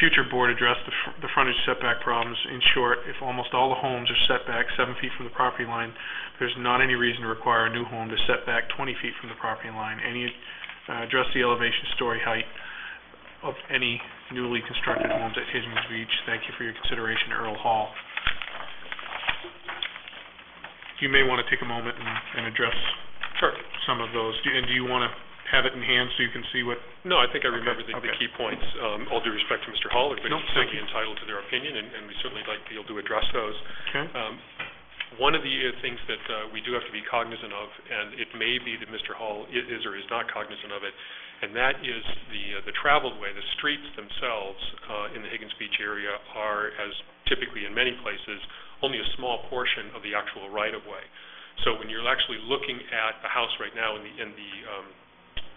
future board address the, fr- the frontage setback problems? In short, if almost all the homes are set back seven feet from the property line, there's not any reason to require a new home to set back twenty feet from the property line. Any, uh, address the elevation story height of any newly constructed homes at Higgins Beach. Thank you for your consideration, Earl Hall. You may want to take a moment and, and address Sure. some of those. Do- And do you want to have it in hand so you can see what, No, I think I remember the, the okay. key points. Um, all due respect to Mr. Hall, everybody's Nope, thank certainly entitled to their opinion, and, and we certainly like to be able to address those. okay? Um, one of the uh, things that uh, we do have to be cognizant of, and it may be that Mr. Hall i- is or is not cognizant of it, and that is the, uh, the traveled way, the streets themselves uh, in the Higgins Beach area are, as typically in many places, only a small portion of the actual right-of-way. So when you're actually looking at a house right now in the, in the um,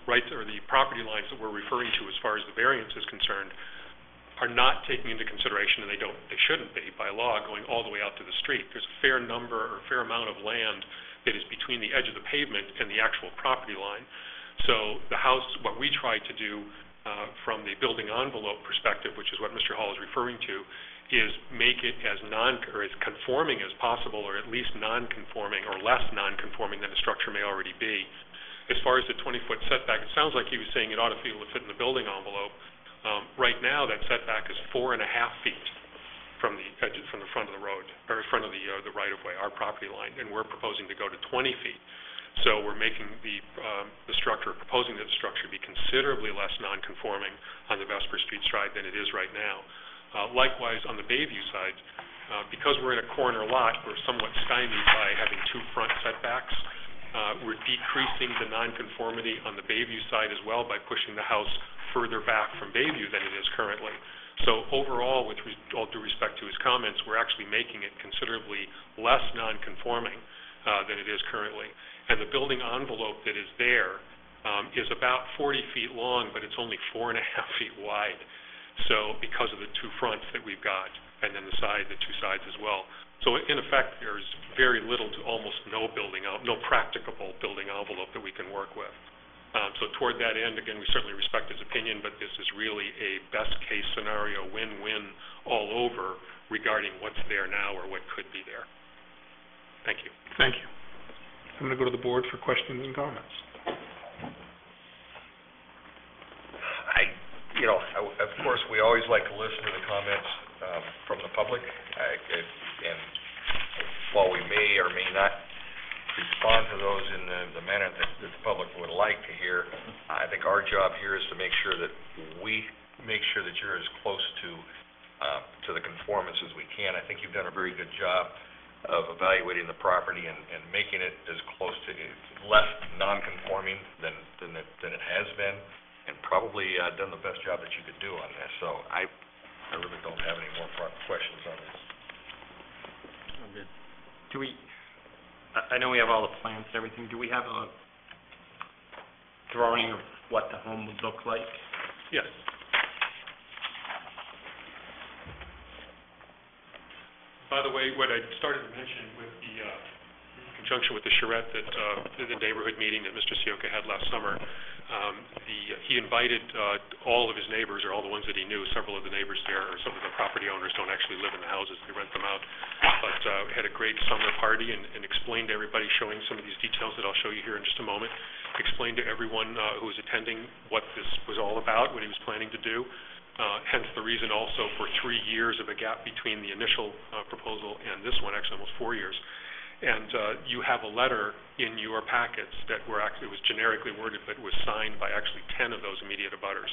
rights or the property lines that we're referring to as far as the variance is concerned, are not taking into consideration, and they don't, they shouldn't be by law, going all the way out to the street. There's a fair number or fair amount of land that is between the edge of the pavement and the actual property line. So the house, what we try to do uh, from the building envelope perspective, which is what Mr. Hall is referring to, is make it as non, or as conforming as possible, or at least non-conforming, or less non-conforming than the structure may already be. As far as the 20-foot setback, it sounds like he was saying it ought to be able to fit in the building envelope. Um, right now, that setback is four and a half feet from the edge, from the front of the road, or front of the, uh, the right-of-way, our property line, and we're proposing to go to twenty feet. So we're making the, um, the structure, proposing that the structure be considerably less non-conforming on the Vesper Street side than it is right now. Uh, likewise, on the Bayview side, uh, because we're in a corner lot, we're somewhat stymied by having two front setbacks. Uh, we're decreasing the nonconformity on the Bayview side as well by pushing the house further back from Bayview than it is currently. So overall, with all due respect to his comments, we're actually making it considerably less nonconforming uh, than it is currently. And the building envelope that is there um, is about 40 feet long, but it's only four and a half feet wide. So because of the two fronts that we've got, and then the side, the two sides as well. So in effect, there's very little to almost no building, en- no practicable building envelope that we can work with. Um, So toward that end, again, we certainly respect his opinion, but this is really a best-case scenario, win-win all over regarding what's there now or what could be there. Thank you. Thank you. I'm going to go to the board for questions and comments. I, you know, I w- of course, we always like to listen to the comments um, from the public, I- it- and while we may or may not respond to those in the the manner that that the public would like to hear, I think our job here is to make sure that we make sure that you're as close to, uh, to the conformance as we can. I think you've done a very good job of evaluating the property and and making it as close to, less non-conforming than than it than it has been and probably uh, done the best job that you could do on this. So I, I really don't have any more questions on this. Do we, I, I know we have all the plans and everything, do we have a drawing of what the home would look like? Yes. By the way, what I started to mention with the, uh, in conjunction with the charrette that, uh, the neighborhood meeting that Mr. Sioka had last summer, um, the, he invited, uh, all of his neighbors, or all the ones that he knew, several of the neighbors there, or some of the property owners don't actually live in the houses, they rent them out, but, uh, had a great summer party and, and explained to everybody, showing some of these details that I'll show you here in just a moment, explained to everyone, uh, who was attending what this was all about, what he was planning to do, uh, hence the reason also for three years of a gap between the initial uh, proposal and this one, actually almost four years. And uh, you have a letter in your packets that were actually, it was generically worded, but was signed by actually 10 of those immediate abutters,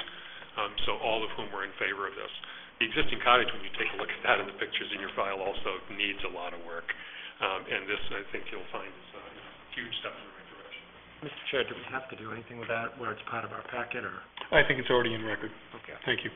um, so all of whom were in favor of this. The existing cottage, when you take a look at that in the pictures in your file, also needs a lot of work. Um, And this, I think you'll find, is a huge step in the right direction. Mr. Chair, do we have to do anything with that, where it's part of our packet, or? I think it's already in record. Okay. Thank you.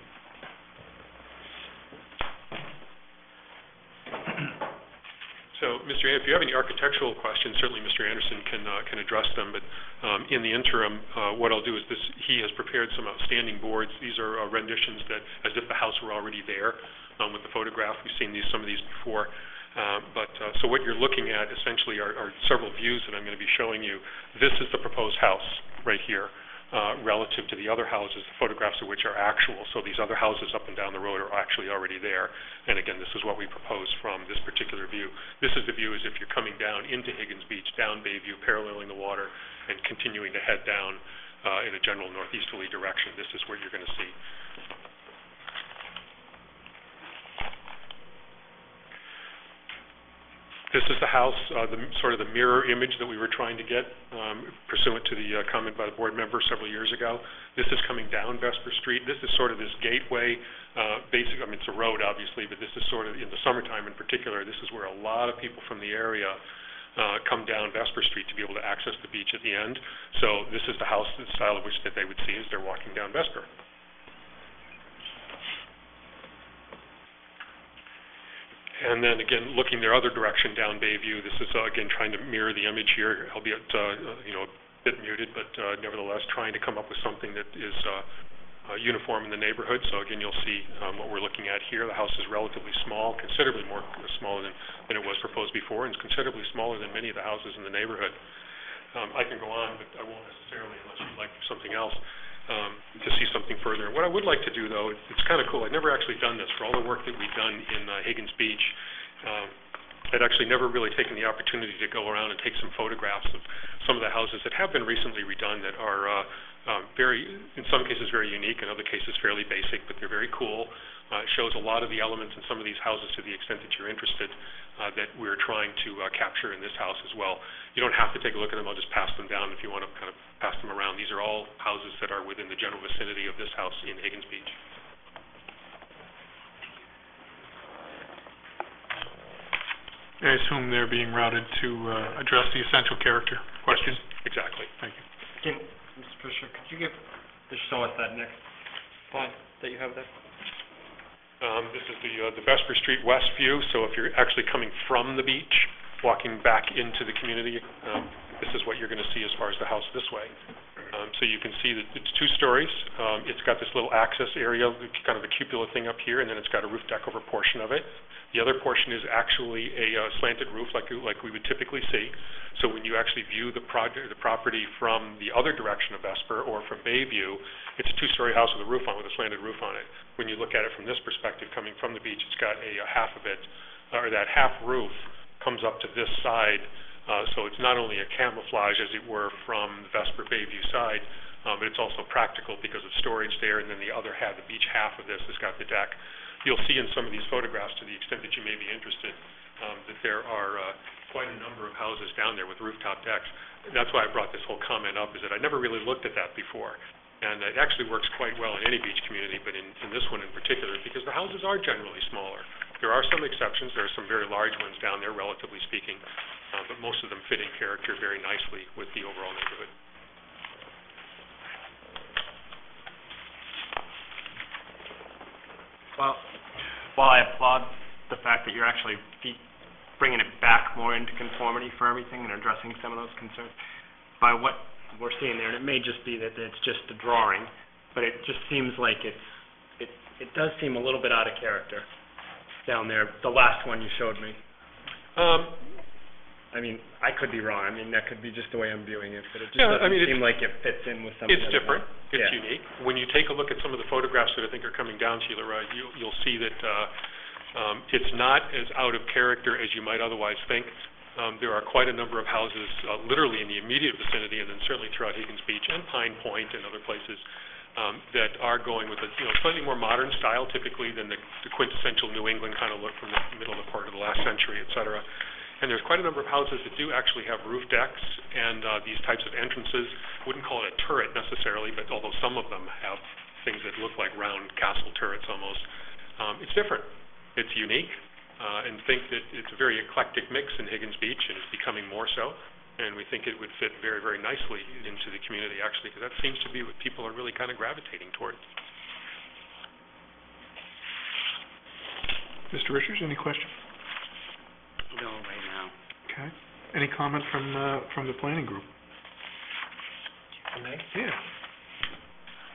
So, Mr. If you have any architectural questions, certainly Mr. Anderson can, uh, can address them, but, um, in the interim, uh, what I'll do is this, he has prepared some outstanding boards. These are uh, renditions that, as if the house were already there, um, with the photograph. We've seen these, some of these before. Um, but, uh, so what you're looking at essentially are, are several views that I'm gonna be showing you. This is the proposed house, right here, uh, relative to the other houses, the photographs of which are actual. So these other houses up and down the road are actually already there. And again, this is what we propose from this particular view. This is the view as if you're coming down into Higgins Beach, down Bayview, paralleling the water, and continuing to head down uh, in a general northeasterly direction. This is what you're going to see. This is the house, uh, the sort of the mirror image that we were trying to get um, pursuant to the uh, comment by the board member several years ago. This is coming down Vesper Street. This is sort of this gateway, uh, basic, I mean, it's a road, obviously, but this is sort of, in the summertime in particular, this is where a lot of people from the area uh, come down Vesper Street to be able to access the beach at the end. So this is the house, the style of which that they would see as they're walking down Vesper. And then again, looking their other direction down Bayview, this is uh, again trying to mirror the image here, albeit, uh, uh, you know, a bit muted, but uh, nevertheless trying to come up with something that is uh, uh, uniform in the neighborhood. So again, you'll see um, what we're looking at here. The house is relatively small, considerably more smaller than, than it was proposed before, and it's considerably smaller than many of the houses in the neighborhood. Um, I can go on, but I won't necessarily unless you'd like something else um, to see something further. What I would like to do, though, it's kind of cool. I've never actually done this. For all the work that we've done in uh, Higgins Beach, um, I'd actually never really taken the opportunity to go around and take some photographs of some of the houses that have been recently redone that are uh, um, very, in some cases very unique, in other cases fairly basic, but they're very cool. Uh, It shows a lot of the elements in some of these houses to the extent that you're interested, uh, that we're trying to uh, capture in this house as well. You don't have to take a look at them, I'll just pass them down if you want to kind of pass them around. These are all houses that are within the general vicinity of this house in Higgins Beach. I assume they're being routed to, uh, address the essential character question. Exactly. Thank you. Can, Mr. Fisher, could you give, just show us that next slide that you have there? Um, This is the uh, the Vesper Street West view, so if you're actually coming from the beach, walking back into the community, um, this is what you're going to see as far as the house this way. Um, So you can see that it's two stories. Um, It's got this little access area, kind of a cupola thing up here, and then it's got a roof deck over portion of it. The other portion is actually a uh, slanted roof like like we would typically see. So when you actually view the the property from the other direction of Vesper or from Bayview, it's a two-story house with a roof on, with a slanted roof on it. When you look at it from this perspective, coming from the beach, it's got a a half of it, or that half roof comes up to this side, uh, so it's not only a camouflage, as it were, from the Vesper Bayview side, um, but it's also practical because of storage there, and then the other half, the beach half of this has got the deck. You'll see in some of these photographs, to the extent that you may be interested, um, that there are uh, quite a number of houses down there with rooftop decks. That's why I brought this whole comment up, is that I never really looked at that before. And it actually works quite well in any beach community, but in, in this one in particular, because the houses are generally smaller. There are some exceptions, there are some very large ones down there, relatively speaking, uh, but most of them fit in character very nicely with the overall neighborhood. Well, while I applaud the fact that you're actually bringing it back more into conformity for everything and addressing some of those concerns, by what we're seeing there, and it may just be that it's just a drawing, but it just seems like it's, it, it does seem a little bit out of character down there, the last one you showed me. Um, I mean, I could be wrong, I mean, that could be just the way I'm viewing it, but it just Yeah, I doesn't mean, it's- seem like it fits in with some of the It's other different, ones. it's Yeah. unique. When you take a look at some of the photographs that I think are coming down, Sheila, right, you, you'll see that, uh, um, it's not as out of character as you might otherwise think. Um, there are quite a number of houses, uh, literally in the immediate vicinity, and then certainly throughout Higgins Beach and Pine Point and other places, um, that are going with a, you know, slightly more modern style typically than the the quintessential New England kind of look from the middle of the part of the last century, et cetera. And there's quite a number of houses that do actually have roof decks and uh, these types of entrances. Wouldn't call it a turret necessarily, but although some of them have things that look like round castle turrets almost. Um, It's different. It's unique, and think that it's a very eclectic mix in Higgins Beach, and it's becoming more so. And we think it would fit very, very nicely into the community, actually, because that seems to be what people are really kind of gravitating toward. Mr. Richards, any questions? No, right now. Okay. Any comment from, uh, from the planning group? Me? Yeah.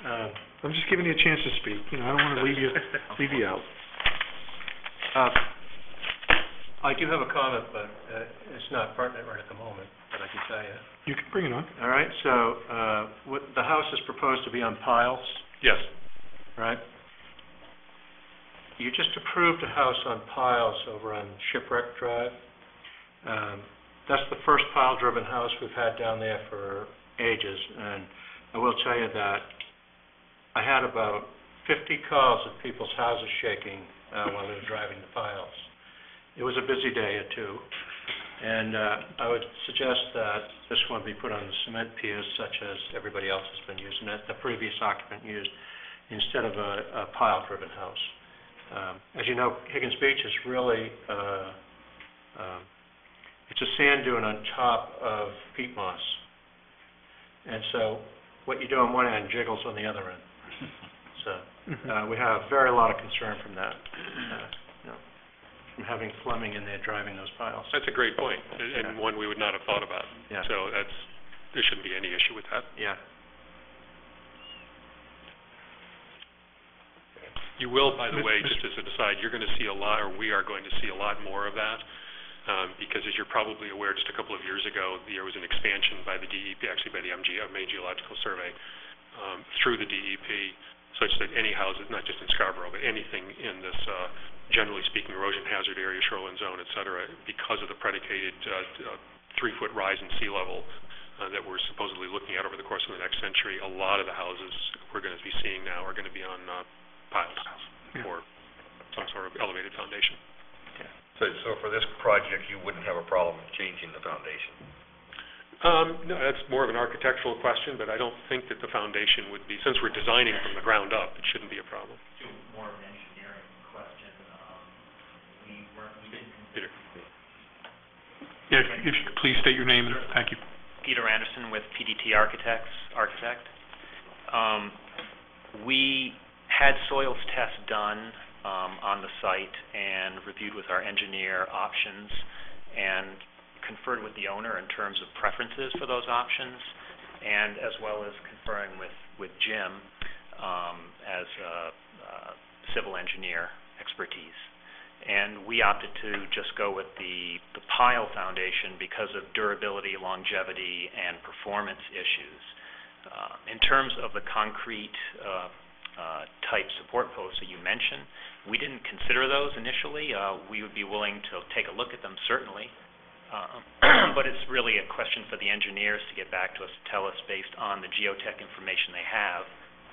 Uh, I'm just giving you a chance to speak, you know, I don't wanna leave you, leave you out. Uh, I do have a comment, but uh, it's not pertinent right at the moment, but I can tell you. You can bring it on. All right, so, uh, what, the house is proposed to be on piles, Yes. right? You just approved a house on piles over on Shipwreck Drive. Um, that's the first pile-driven house we've had down there for ages, and I will tell you that I had about fifty calls of people's houses shaking, uh, while they were driving the piles. It was a busy day or two, and, uh, I would suggest that this one be put on the cement piers such as everybody else has been using it, the previous occupant used, instead of a, a pile-driven house. Um, as you know, Higgins Beach is really, uh, um, it's a sand dune on top of peat moss. And so, what you do on one end jiggles on the other end. So, uh, we have very lot of concern from that, uh, from having Fleming in there driving those piles. That's a great point, and and one we would not have thought about. Yeah. So that's, there shouldn't be any issue with that. Yeah. You will, by the way, just as an aside, you're going to see a lot, or we are going to see a lot more of that, um, because as you're probably aware, just a couple of years ago, there was an expansion by the DEP, actually by the MG, uh, Maine Geological Survey, um, through the DEP, such that any houses, not just in Scarborough, but anything in this, uh, generally speaking, erosion hazard area, shoreline zone, et cetera, because of the predicated uh, uh, three-foot rise in sea level, uh, that we're supposedly looking at over the course of the next century, a lot of the houses we're gonna be seeing now are gonna be on, uh, piles Yeah. or some sort of elevated foundation. So, so for this project, you wouldn't have a problem changing the foundation? Um, no, that's more of an architectural question, but I don't think that the foundation would be, since we're designing from the ground up, it shouldn't be a problem. more of an engineering question, um, we weren't, we didn't Peter? Yeah, if you could please state your name, and thank you. Peter Anderson with PDT Architects, Architect. Um, we had soils tests done, um, on the site and reviewed with our engineer options and conferred with the owner in terms of preferences for those options and as well as conferring with, with Jim, um, as, uh, uh, civil engineer expertise. And we opted to just go with the, the pile foundation because of durability, longevity, and performance issues. Uh, in terms of the concrete, uh, uh, type support posts that you mentioned, we didn't consider those initially. Uh, we would be willing to take a look at them, certainly. Uh, but it's really a question for the engineers to get back to us, to tell us based on the geotech information they have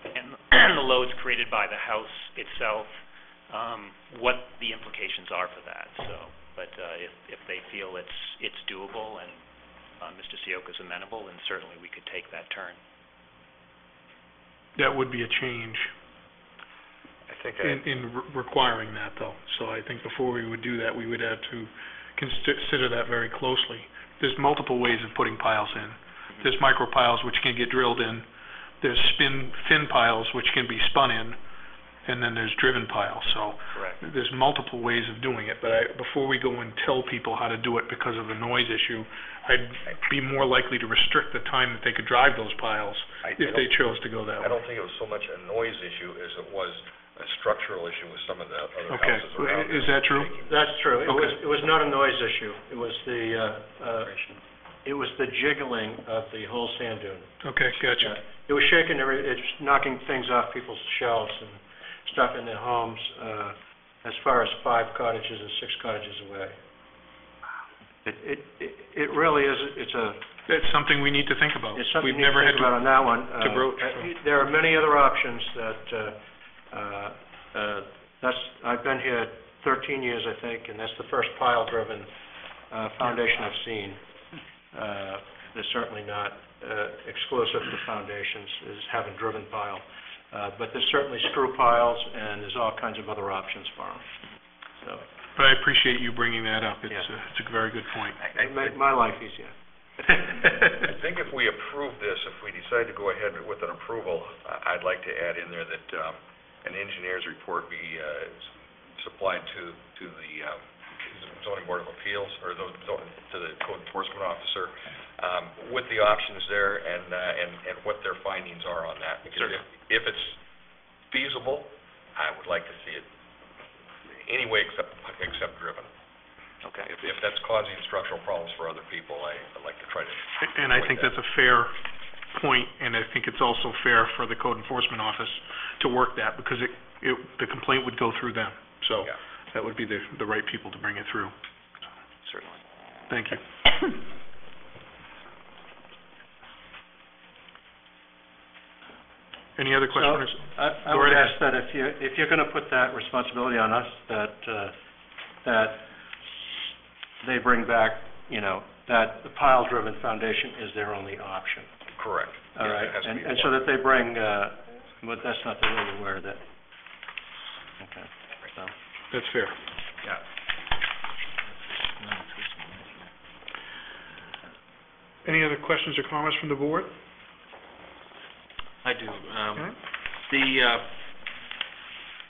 and the loads created by the house itself, um, what the implications are for that. So, but uh, if, if they feel it's, it's doable and uh, Mr. Sioka's amenable, then certainly we could take that turn. That would be a change I think in, I, in re- requiring that, though. So I think before we would do that, we would have to consider that very closely. There's multiple ways of putting piles in. There's micro piles which can get drilled in. There's spin, fin piles which can be spun in, and then there's driven piles. So Correct. there's multiple ways of doing it, but I, before we go and tell people how to do it because of the noise issue, I'd be more likely to restrict the time that they could drive those piles I if they don't, chose to go that way. I way. don't think it was so much a noise issue as it was a structural issue with some of the other Okay, houses around there. is that true? That's true. It was, Okay. it was not a noise issue. It was the, uh, uh, it was the jiggling of the whole sand dune. Okay, gotcha. Yeah. It was shaking, every- it's knocking things off people's shelves and stuff in their homes, uh, as far as five cottages and six cottages away. It, it, it- it really is, it's a, That's something we need to think about. it's something We've you never had think about on that one. to Uh, broach, uh, so. There are many other options that, uh, uh, uh, that's, I've been here thirteen years, I think, and that's the first pile-driven, uh, foundation I've seen. Uh, they're certainly not, uh, exclusive to foundations, is having driven pile. Uh, but there's certainly screw piles, and there's all kinds of other options for them. So, But I appreciate you bringing that up. It's, Yeah. a- it's a very good point. I- I it made think- my life easier. I think if we approve this, if we decide to go ahead with an approval, I- I'd like to add in there that um, an engineer's report be uh, s- supplied to, to the um, zoning board of appeals, or the, zo- to the code enforcement officer, with the options there and, uh, and, and what their findings are on that. Because if, if it's feasible, I would like to see it any way except, except driven. Okay. If, if that's causing structural problems for other people, I, I'd like to try to And I think that's a fair point, and I think it's also fair for the code enforcement office to work that, because it, it, the complaint would go through them. So Yeah. that would be the, the right people to bring it through. Certainly. Thank you. Any other questions? I, I Go would right ask that if you, if you're gonna put that responsibility on us, that, uh, that they bring back, you know, that the pile-driven foundation is their only option. Correct. All Yes, right? it has to And, be and so one. that they bring, uh, but that's not the way you word it. Okay, so. That's fair. Yeah. Any other questions or comments from the board? I do. Um, Okay. the, uh,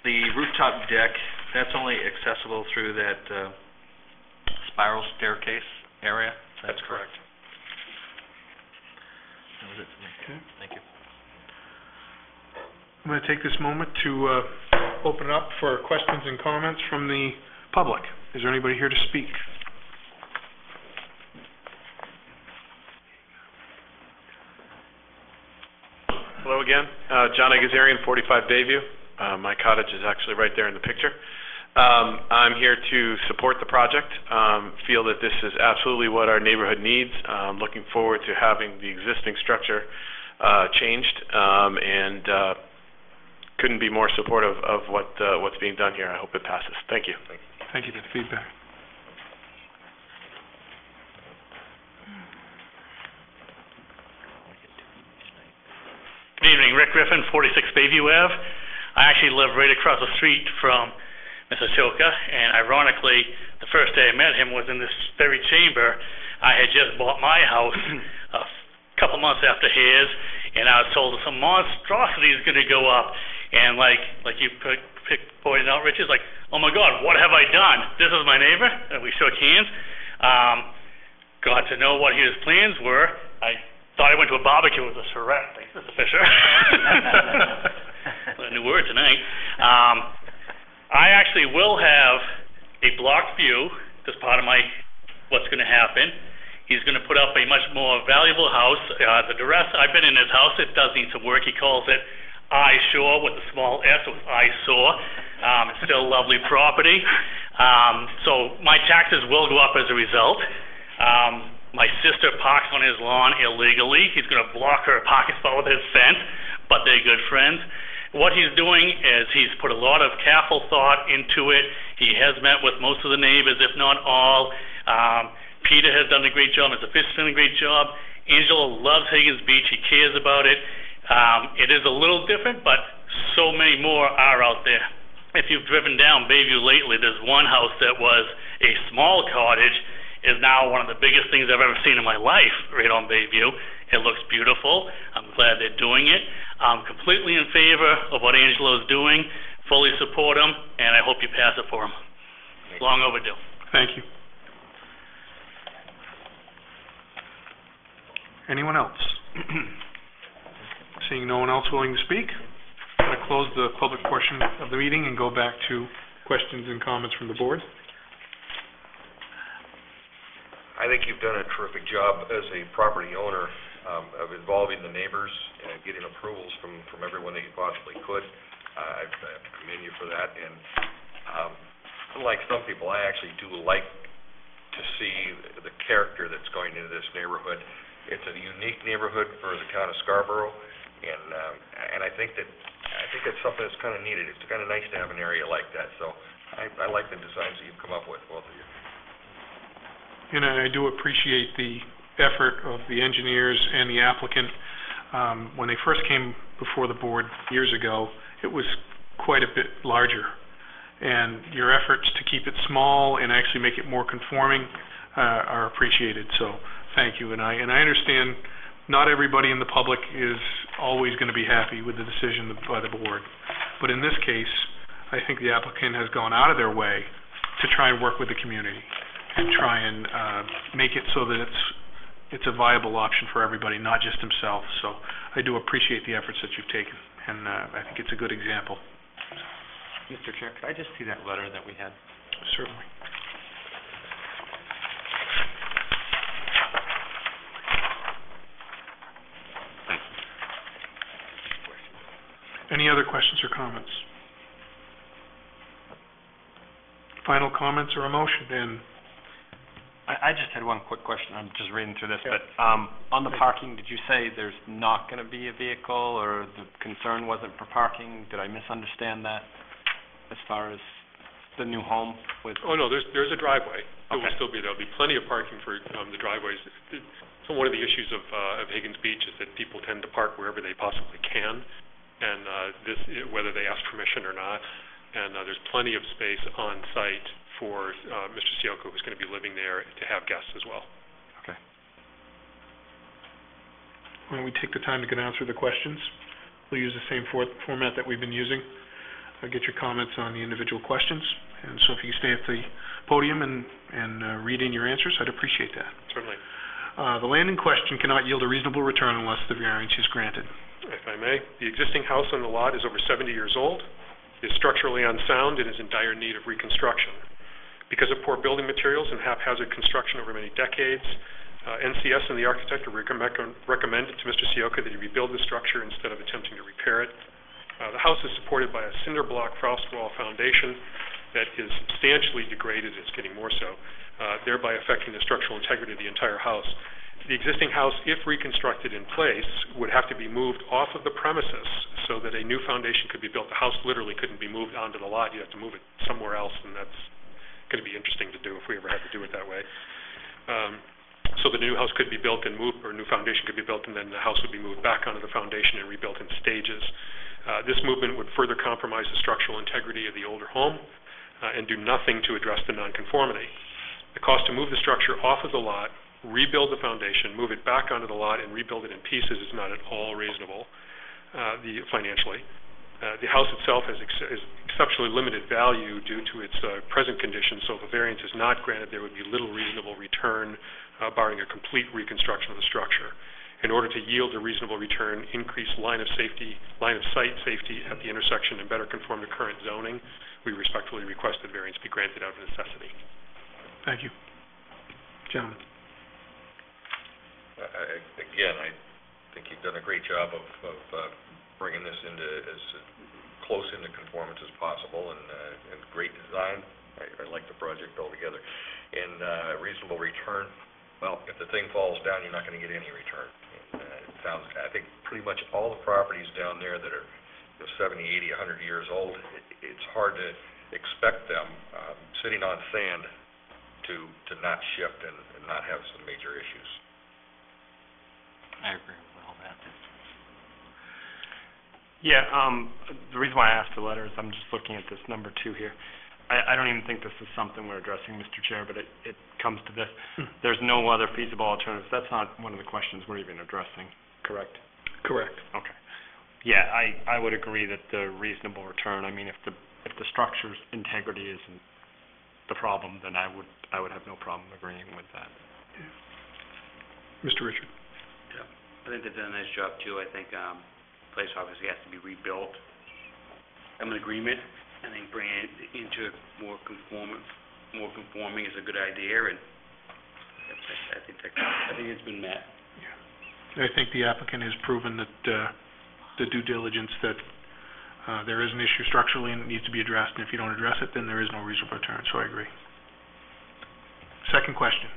the rooftop deck, that's only accessible through that, uh, spiral staircase area? That's correct. That was it for me. Okay. Thank you. I'm gonna take this moment to, uh, open it up for questions and comments from the public. Is there anybody here to speak? Again, uh, John Agazarian, 45 Bayview. Uh, my cottage is actually right there in the picture. Um, I'm here to support the project, um, feel that this is absolutely what our neighborhood needs. Um, looking forward to having the existing structure, uh, changed, um, and, uh, couldn't be more supportive of what, uh, what's being done here. I hope it passes. Thank you. Thank you for the feedback. Good evening, Rick Griffin, 46 Bayview Ave. I actually live right across the street from Mr. Choka, and ironically, the first day I met him was in this very chamber. I had just bought my house a couple months after his, and I was told that some monstrosity is going to go up. And like like you pick, pick, pointed out, Rich, is like, oh my God, what have I done? This is my neighbor, and we shook hands. Um, got to know what his plans were. I thought I went to a barbecue with a charrette. Thanks, Mr. Fisher. a new word tonight. Um, I actually will have a blocked view as part of my what's going to happen. He's going to put up a much more valuable house. Uh, the duress, I've been in his house. It does need some work. He calls it eyesore with a small s, with eyesore. Um, it's still lovely property. Um, so my taxes will go up as a result. Um, my sister parks on his lawn illegally. He's going to block her parking spot with his fence, but they're good friends. What he's doing is he's put a lot of careful thought into it. He has met with most of the neighbors, if not all. Um, Peter has done a great job. Mr. Fish has done a great job. Angelo loves Higgins Beach. He cares about it. Um, it is a little different, but so many more are out there. If you've driven down Bayview lately, there's one house that was a small cottage is now one of the biggest things I've ever seen in my life right on Bayview. It looks beautiful. I'm glad they're doing it. I'm completely in favor of what Angelo's doing, fully support him, and I hope you pass it for him. Long overdue. Thank you. Anyone else? Seeing no one else willing to speak, I'm going to close the public portion of the meeting and go back to questions and comments from the board. I think you've done a terrific job as a property owner um, of involving the neighbors and getting approvals from, from everyone that you possibly could. I have commend you for that, and um, unlike some people, I actually do like to see the character that's going into this neighborhood. It's a unique neighborhood for the town of Scarborough, and, um, and I think that, I think it's something that's kind of needed. It's kind of nice to have an area like that, so I, I like the designs that you've come up with, both of you. And I do appreciate the effort of the engineers and the applicant. Um, When they first came before the board years ago, it was quite a bit larger. And your efforts to keep it small and actually make it more conforming uh, are appreciated, so thank you. And I, and I understand not everybody in the public is always going to be happy with the decision by the board. But in this case, I think the applicant has gone out of their way to try and work with the community and try and uh, make it so that it's it's a viable option for everybody, not just himself. So I do appreciate the efforts that you've taken, and uh, I think it's a good example. Mr. Chair, could I just see that letter that we had? Certainly. Any other questions or comments? Final comments or a motion, and I, I just had one quick question, I'm just reading through this, but, um, on the parking, did you say there's not gonna be a vehicle, or the concern wasn't for parking? Did I misunderstand that, as far as the new home with, Oh, no, there's, there's a driveway. There will still be, there'll be plenty of parking for, um, the driveways. So one of the issues of, uh, of Higgins Beach is that people tend to park wherever they possibly can, and, uh, this, whether they ask permission or not. And, uh, there's plenty of space on site for, uh, Mr. Sioko, who's gonna be living there, to have guests as well. why don't we take the time to get answer the questions? We'll use the same for- format that we've been using. I'll get your comments on the individual questions, and so if you stay at the podium and, and uh, read in your answers, I'd appreciate that. Certainly. Uh, The land in question cannot yield a reasonable return unless the variance is granted. If I may, the existing house on the lot is over 70 years old, is structurally unsound, and is in dire need of reconstruction. Because of poor building materials and haphazard construction over many decades, uh, NCS and the architect recommended to Mr. Sioka that he rebuild the structure instead of attempting to repair it. Uh, The house is supported by a cinder block frost wall foundation that is substantially degraded, it's getting more so, uh, thereby affecting the structural integrity of the entire house. The existing house, if reconstructed in place, would have to be moved off of the premises so that a new foundation could be built. The house literally couldn't be moved onto the lot, you'd have to move it somewhere else, and that's gonna be interesting to do if we ever had to do it that way. Um, so the new house could be built and moved, or a new foundation could be built, and then the house would be moved back onto the foundation and rebuilt in stages. Uh, this movement would further compromise the structural integrity of the older home, uh, and do nothing to address the nonconformity. The cost to move the structure off of the lot, rebuild the foundation, move it back onto the lot, and rebuild it in pieces is not at all reasonable, uh, the, financially. Uh, the house itself has ex- is exceptionally limited value due to its, uh, present condition, so if a variance is not granted, there would be little reasonable return, uh, barring a complete reconstruction of the structure. In order to yield a reasonable return, increase line of safety, line of sight safety at the intersection and better conform to current zoning, we respectfully request that variance be granted out of necessity. Thank you. Gentlemen. I- I- Again, I think you've done a great job of, of uh, bringing this into as close into conformance as possible and, uh, and great design. I, I like the project altogether. And, uh, reasonable return, well, if the thing falls down, you're not gonna get any return. And, uh, it I think pretty much all the properties down there that are, you know, seventy, eighty, a hundred years old, it, it's hard to expect them, um, sitting on sand to, to not shift and, and not have some major issues. I agree with all that. Yeah, um, the reason why I asked the letter is I'm just looking at this number two here. I, I don't even think this is something we're addressing, Mr. Chair, but it, it comes to this. There's no other feasible alternatives. That's not one of the questions we're even addressing, correct? Correct. Okay. Yeah, I, I would agree that the reasonable return, I mean, if the, if the structure's integrity isn't the problem, then I would, I would have no problem agreeing with that. Mr. Richard. Yeah. I think they've done a nice job too. I think, um, place obviously has to be rebuilt. I'm in agreement. I think bringing it into more conforming, more conforming is a good idea and I, think that, I think it's been met. I think the applicant has proven that, uh, the due diligence that, uh, there is an issue structurally and it needs to be addressed, and if you don't address it, then there is no reasonable return, so I agree. Second question.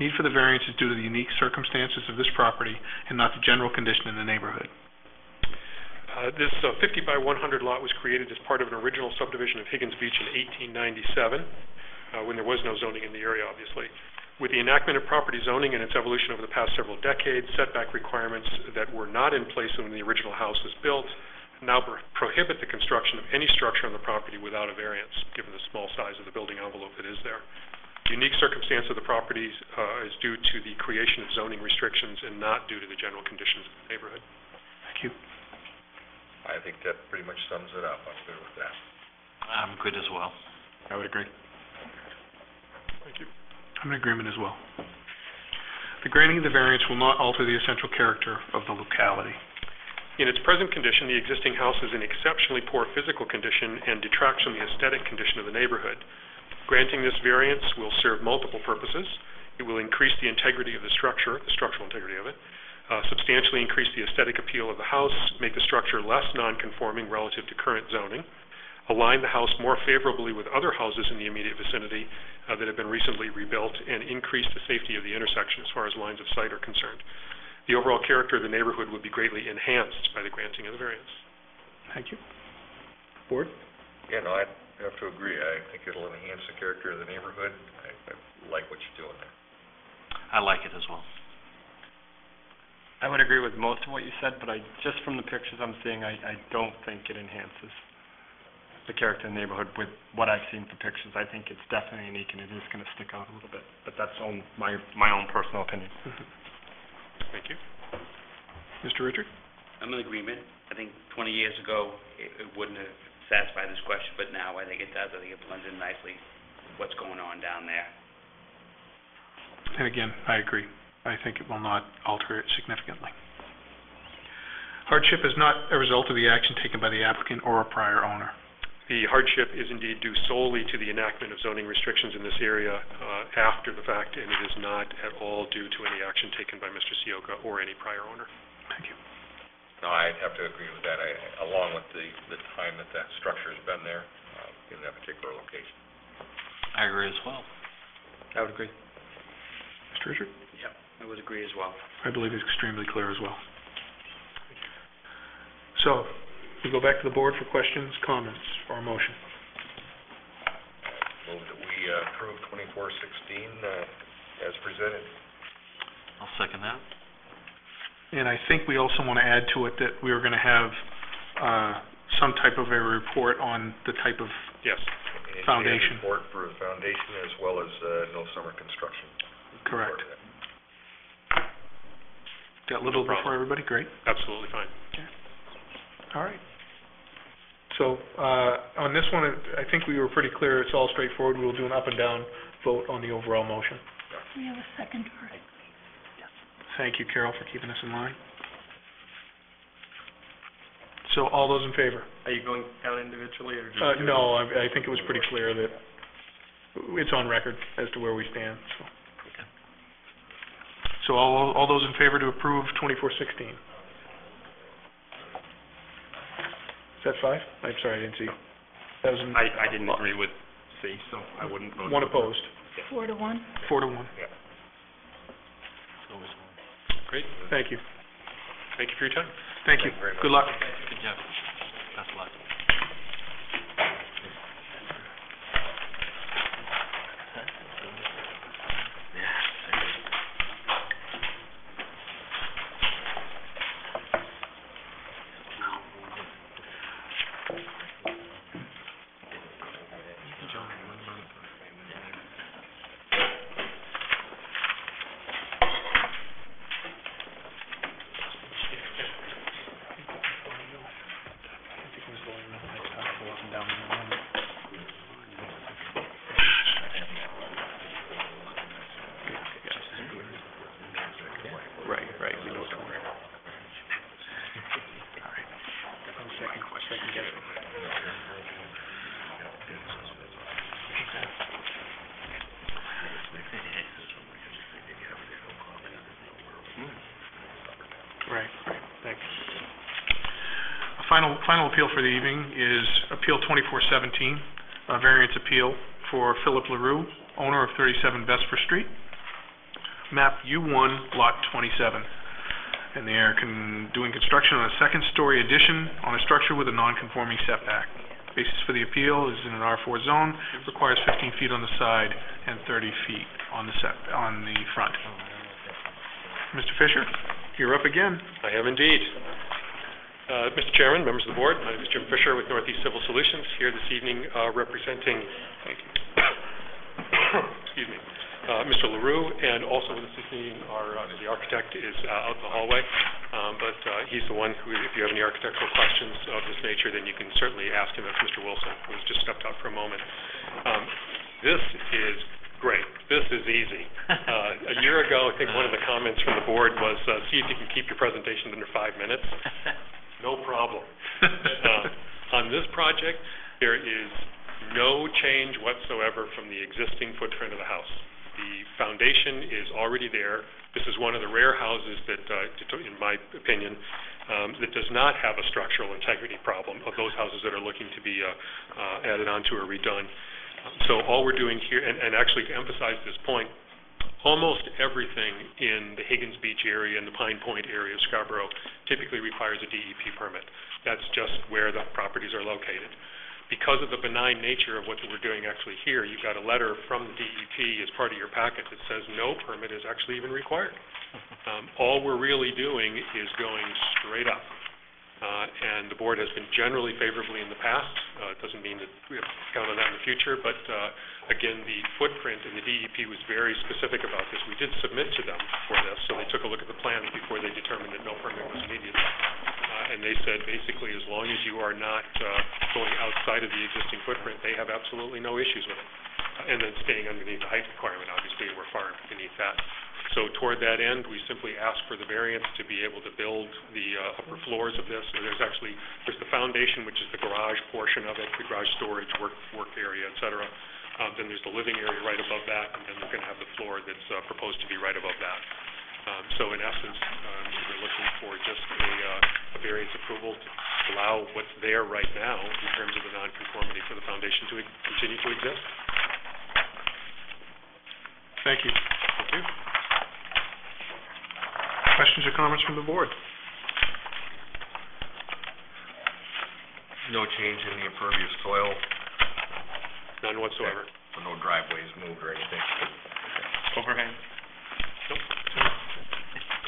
Need for the variance is due to the unique circumstances of this property and not the general condition in the neighborhood. Uh, This uh, 50 by 100 lot was created as part of an original subdivision of Higgins Beach in 1897, uh, when there was no zoning in the area, obviously. With the enactment of property zoning and its evolution over the past several decades, setback requirements that were not in place when the original house was built now prohibit the construction of any structure on the property without a variance, given the small size of the building envelope that is there. The unique circumstance of the properties uh, is due to the creation of zoning restrictions and not due to the general conditions of the neighborhood. Thank you. I think that pretty much sums it up. I'm good with that. I'm good as well. I would agree. Thank you. I'm in agreement as well. The granting of the variance will not alter the essential character of the locality. In its present condition, the existing house is in exceptionally poor physical condition and detracts from the aesthetic condition of the neighborhood. Granting this variance will serve multiple purposes. It will increase the integrity of the structure, the structural integrity of it, substantially increase the aesthetic appeal of the house, make the structure less non-conforming relative to current zoning, align the house more favorably with other houses in the immediate vicinity uh, that have been recently rebuilt, and increase the safety of the intersection as far as lines of sight are concerned. The overall character of the neighborhood would be greatly enhanced by the granting of the variance. Thank you. Board? Yeah, no, I have to agree. I think it'll enhance the character of the neighborhood. I, I like what you're doing there. I like it as well. I would agree with most of what you said, but I, just from the pictures I'm seeing, I, I don't think it enhances the character of the neighborhood with what I've seen for pictures. I think it's definitely unique and it is gonna stick out a little bit, but that's own, my, my own personal opinion. Mm-hmm. Thank you. Mr. Richard? I'm in agreement. I think twenty years ago, it, it wouldn't have satisfied this question, but now I think it does. I think it blends in nicely what's going on down there. And again, I agree. I think it will not alter it significantly. Hardship is not a result of the action taken by the applicant or a prior owner. The hardship is indeed due solely to the enactment of zoning restrictions in this area uh, after the fact, and it is not at all due to any action taken by Mr. Sioka or any prior owner. Thank you. No, I'd have to agree with that, I, along with the, the time that that structure's been there, uh, in that particular location. I agree as well. I would agree. Mr. Richard? Yep, I would agree as well. I believe it's extremely clear as well. So, we go back to the board for questions, comments, or our motion. Move that we uh, approve twenty-four sixteen, uh, as presented. I'll second that. And I think we also want to add to it that we are going to have uh, some type of a report on the type of, Yes. Engineer's Foundation. Report for the foundation as well as, uh, no summer construction. correct. Report. Got a little No problem. before everybody, great. Absolutely fine. All right. So, uh, on this one, I think we were pretty clear, it's all straightforward, we'll do an up and down vote on the overall motion. We have a second for. Thank you, Carol, for keeping us in line. So, all those in favor? Are you going out individually or just? Uh, no, I, I think it was pretty clear that it's on record as to where we stand, so. So all, all those in favor to approve twenty-four sixteen? Is that five? I'm sorry, I didn't see. That was in- I, I didn't agree with C, so I wouldn't vote. One opposed, Four to one. four to one. Yeah. Great. Thank you. Thank you for your time. Thank you. Thank you very much. Good luck. Good job. Best of luck. Right, right, we know tomorrow. All right. One second, second guess. Right, right, thanks. A final, final appeal for the evening is Appeal twenty-four seventeen, a variance appeal for Philip LaRue, owner of thirty-seven Vesper Street, map U one, lot twenty-seven. And they are con- doing construction on a second-story addition on a structure with a non-conforming setback. Basis for the appeal is in an R four zone, requires fifteen feet on the side and thirty feet on the set, on the front. Mr. Fisher, you're up again. I am indeed. Mr. Chairman, members of the board, my name is Jim Fisher with Northeast Civil Solutions, here this evening uh, representing, excuse me, uh, Mr. LaRue, and also with us this evening, our, uh, the architect is uh, out in the hallway, um, but uh, he's the one who, if you have any architectural questions of this nature, then you can certainly ask him. That's Mr. Wilson, who has just stepped out for a moment. Um, This is great. This is easy. Uh, A year ago, I think one of the comments from the board was, see if you can keep your presentation under five minutes. No problem. Uh, On this project, there is no change whatsoever from the existing footprint of the house. The foundation is already there. This is one of the rare houses that, uh, in my opinion, um, that does not have a structural integrity problem of those houses that are looking to be uh, uh, added onto or redone. So all we're doing here, and and actually to emphasize this point, almost everything in the Higgins Beach area and the Pine Point area of Scarborough typically requires a DEP permit. That's just where the properties are located. Because of the benign nature of what we're doing actually here, you've got a letter from the DEP as part of your packet that says no permit is actually even required. Um, All we're really doing is going straight up. Uh, And the board has been generally favorably in the past. Uh, It doesn't mean that we have to count on that in the future, but uh, again, the footprint and the DEP was very specific about this. We did submit to them for this, so they took a look at the plans before they determined that no permit was needed. Uh, And they said, basically, as long as you are not uh, going outside of the existing footprint, they have absolutely no issues with it. And then staying underneath the height requirement, obviously, we're far beneath that. So toward that end, we simply ask for the variance to be able to build the uh, upper floors of this. So There's actually, there's the foundation, which is the garage portion of it, the garage storage, work, work area, et cetera. Um, Then there's the living area right above that, and then we're going to have the floor that's uh, proposed to be right above that. Um, So in essence, um, we're looking for just a uh, a variance approval to allow what's there right now in terms of the nonconformity for the foundation to continue to exist. Thank you. Thank you. Questions or comments from the board? No change in the impervious soil, None whatsoever. so no driveways moved or anything. Overhang?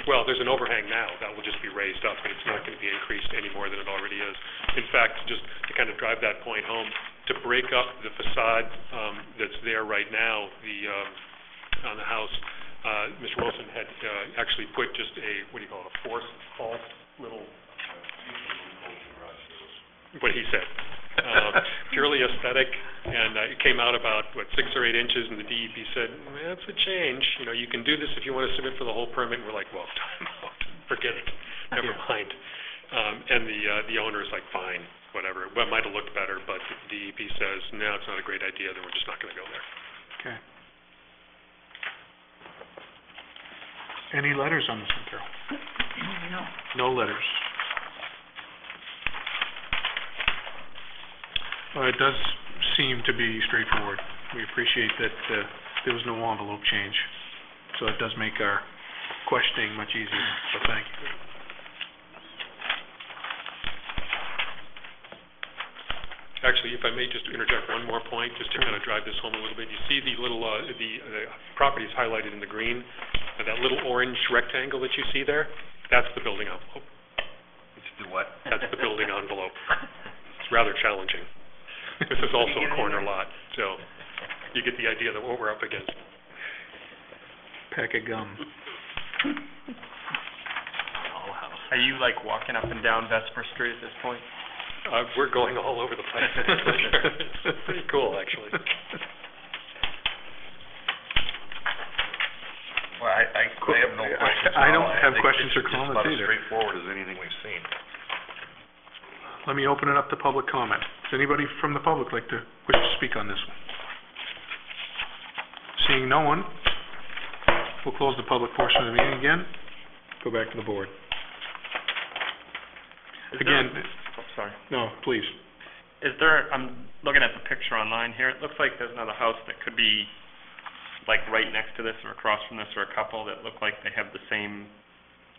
Well, there's an overhang now, that will just be raised up, and it's not gonna be increased any more than it already is. In fact, just to kind of drive that point home, to break up the facade, um, that's there right now, the, um, on the house, uh, Mr. Wilson had, uh, actually put just a, what do you call it, a forced, false little, what he said. Uh, purely aesthetic, and, uh, it came out about, what, six or eight inches, and the DEP said, "Well, that's a change, you know, you can do this if you wanna submit for the whole permit, and we're like, well, time out, forget it, never mind. Um, and the, uh, the owner is like, fine, whatever, well, it might have looked better, but the DEP says, no, it's not a great idea, then we're just not gonna go there. Okay. Any letters on this one, Carol? No. No letters. Well, it does seem to be straightforward. We appreciate that uh, there was no envelope change, so it does make our questioning much easier, so thank you. Actually, if I may just interject one more point, just to kind of drive this home a little bit. You see the little, uh, the, the properties highlighted in the green, and that little orange rectangle that you see there? That's the building envelope. It's the what? That's the building envelope. It's rather challenging. This is also a corner lot, so you get the idea of what we're up against. Pack of gum. Are you like walking up and down Vesper Street at this point? Uh, we're going all over the place. It's pretty cool, actually. Well, I, I, I have no I- questions. I don't have think questions this or is just comments about as straightforward as anything we've seen. Let me open it up to public comment. Does anybody from the public like to, wish to speak on this one? Seeing no one, we'll close the public portion of the meeting again, go back to the board. Is there- Again, Oh, sorry. no, please. Is there, I'm looking at the picture online here, it looks like there's another house that could be like right next to this or across from this, or a couple that look like they have the same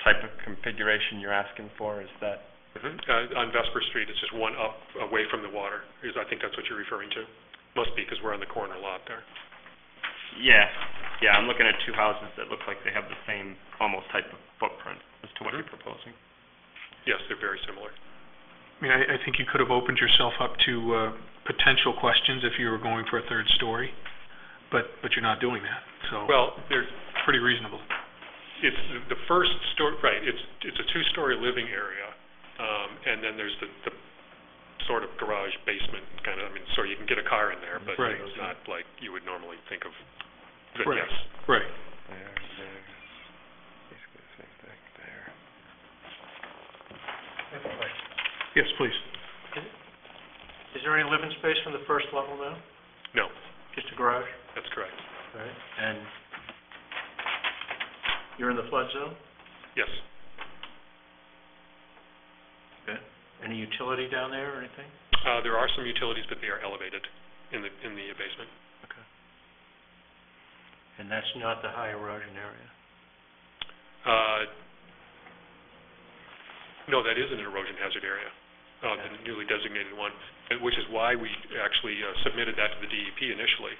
type of configuration you're asking for, is that? Mhm. Uh, on Vesper Street, it's just one up away from the water, is, I think that's what you're referring to. Must be, because we're on the corner lot there. Yeah, yeah, I'm looking at two houses that look like they have the same almost type of footprint as to what you're proposing. Yes, they're very similar. I mean, I, I think you could have opened yourself up to, uh, potential questions if you were going for a third story, but, but you're not doing that, so. Well, they're, Pretty reasonable. it's the- the first story, right, it's, it's a two-story living area, um, and then there's the, the sort of garage basement kind of, I mean, so you can get a car in there, but Right. it's not like you would normally think of, but Right. yes. Right. Yes, please. Is there any living space from the first level now? No, Just a garage? That's correct. Right. And you're in the flood zone? Yes. Okay. Any utility down there or anything? Uh, there are some utilities, but they are elevated in the, in the basement. Okay. And that's not the high erosion area? Uh, no, that is an erosion hazard area, uh, the newly designated one, and which is why we actually uh, submitted that to the DEP initially.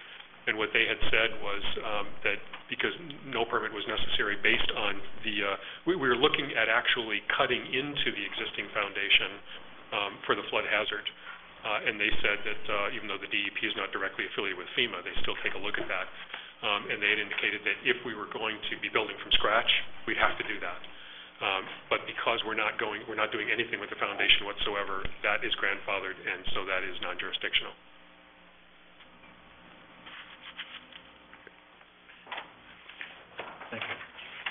And what they had said was, um, that because no permit was necessary based on the, uh, we, we were looking at actually cutting into the existing foundation, um, for the flood hazard. Uh, and they said that, uh, even though the DEP is not directly affiliated with FEMA, they still take a look at that. Um, and they had indicated that if we were going to be building from scratch, we'd have to do that. Um, but because we're not going, we're not doing anything with the foundation whatsoever, that is grandfathered, and so that is non-jurisdictional. Thank you.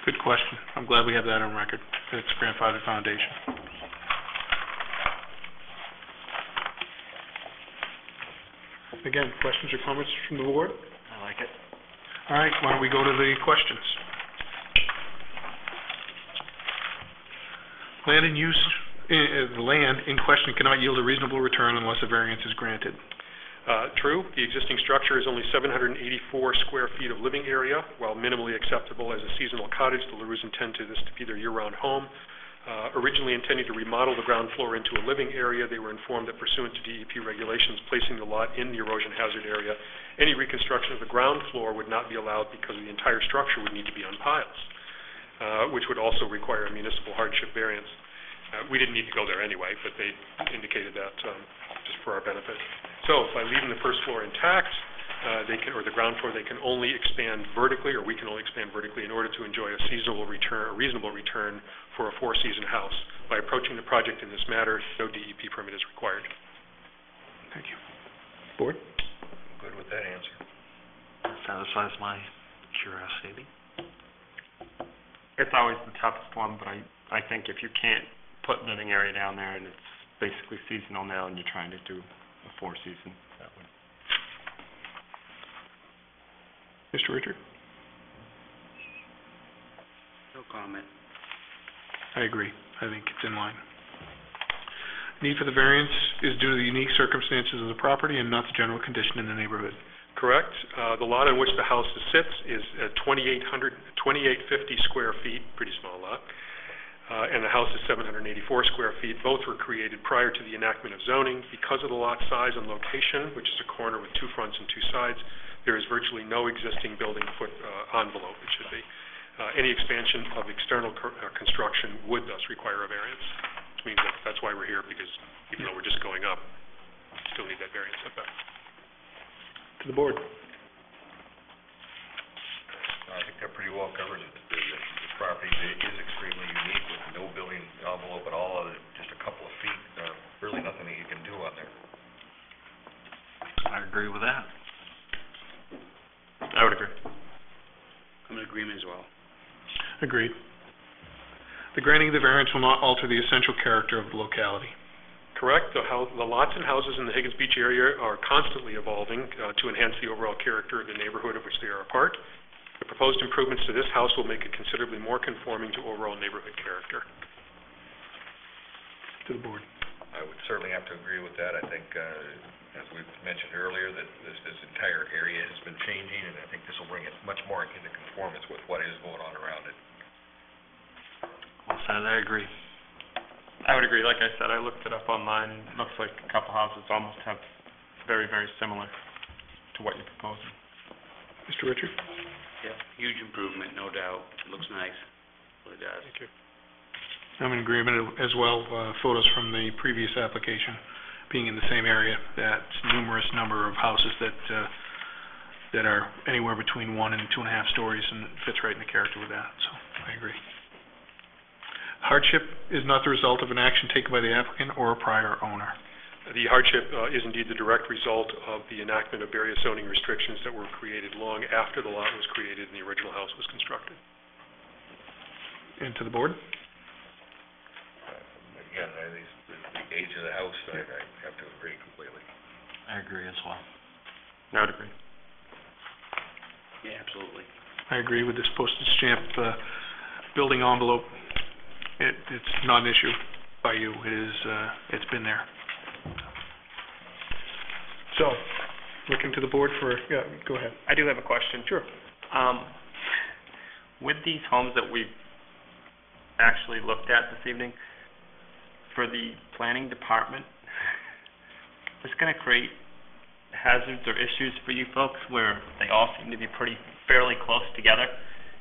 Good question. I'm glad we have that on record, it's grandfathered foundation. Again, questions or comments from the board? I like it. All right, why don't we go to the questions? Land in use, eh, eh, the land in question cannot yield a reasonable return unless a variance is granted. Uh, True, the existing structure is only 784 square feet of living area. While minimally acceptable as a seasonal cottage, the LaRues intend to this to be their year-round home. Uh, Originally intending to remodel the ground floor into a living area, they were informed that pursuant to DEP regulations placing the lot in the erosion hazard area, any reconstruction of the ground floor would not be allowed because the entire structure would need to be on piles, uh, which would also require a municipal hardship variance. Uh, We didn't need to go there anyway, but they indicated that um, just for our benefit. So by leaving the first floor intact, uh, they can, or the ground floor, they can only expand vertically, or we can only expand vertically in order to enjoy a seasonable return, a reasonable return for a four-season house. By approaching the project in this matter, no DEP permit is required. Thank you. Board? Good with that answer. That satisfies my curiosity. It's always the toughest one, but I, I think if you can't put living area down there and it's basically seasonal now and you're trying to do a four season, that would. Mr. Richard? No comment. I agree. I think it's in line. Need for the variance is due to the unique circumstances of the property and not the general condition in the neighborhood. Correct. Uh, The lot on which the house sits is at 2,800, 2,850 square feet, pretty small lot, Uh, and the house is 784 square feet. Both were created prior to the enactment of zoning. Because of the lot size and location, which is a corner with two fronts and two sides, there is virtually no existing building foot uh, envelope, it should be. Uh, Any expansion of external cor- uh, construction would thus require a variance, which means that that's why we're here, because even though we're just going up, we still need that variance setback. To the board. I think that pretty well covers it. Property i- is extremely unique with no building envelope at all, other than just a couple of feet. Uh, really nothing that you can do on there. I agree with that. I would agree. I'm in agreement as well. Agreed. The granting of the variance will not alter the essential character of the locality. Correct. The hou- the lots and houses in the Higgins Beach area are constantly evolving uh, to enhance the overall character of the neighborhood of which they are a part. The proposed improvements to this house will make it considerably more conforming to overall neighborhood character. To the board. I would certainly have to agree with that. I think, uh, as we've mentioned earlier, that this, this entire area has been changing, and I think this will bring it much more into conformance with what is going on around it. Well said, I agree. I would agree. Like I said, I looked it up online it looks like a couple houses almost have very, very similar to what you're proposing. Mr. Richard? Yep. Huge improvement, no doubt. Looks nice. Really does. Thank you. I'm in agreement as well. Uh, Photos from the previous application being in the same area, that numerous number of houses that, uh, that are anywhere between one and two and a half stories, and it fits right in the character with that, so I agree. Hardship is not the result of an action taken by the applicant or a prior owner. The hardship uh, is indeed the direct result of the enactment of various zoning restrictions that were created long after the lot was created and the original house was constructed. And to the board? Again, I, these, the the age of the house, I, I have to agree completely. I agree as well. I would agree. Yeah, absolutely. I agree with this postage stamp, uh, building envelope. It, it's not an issue by you, it is, uh, it's been there. So, looking to the board for, yeah, go ahead. I do have a question. Sure. Um, with these homes that we've actually looked at this evening, for the planning department, is this gonna create hazards or issues for you folks where they all seem to be pretty, fairly close together?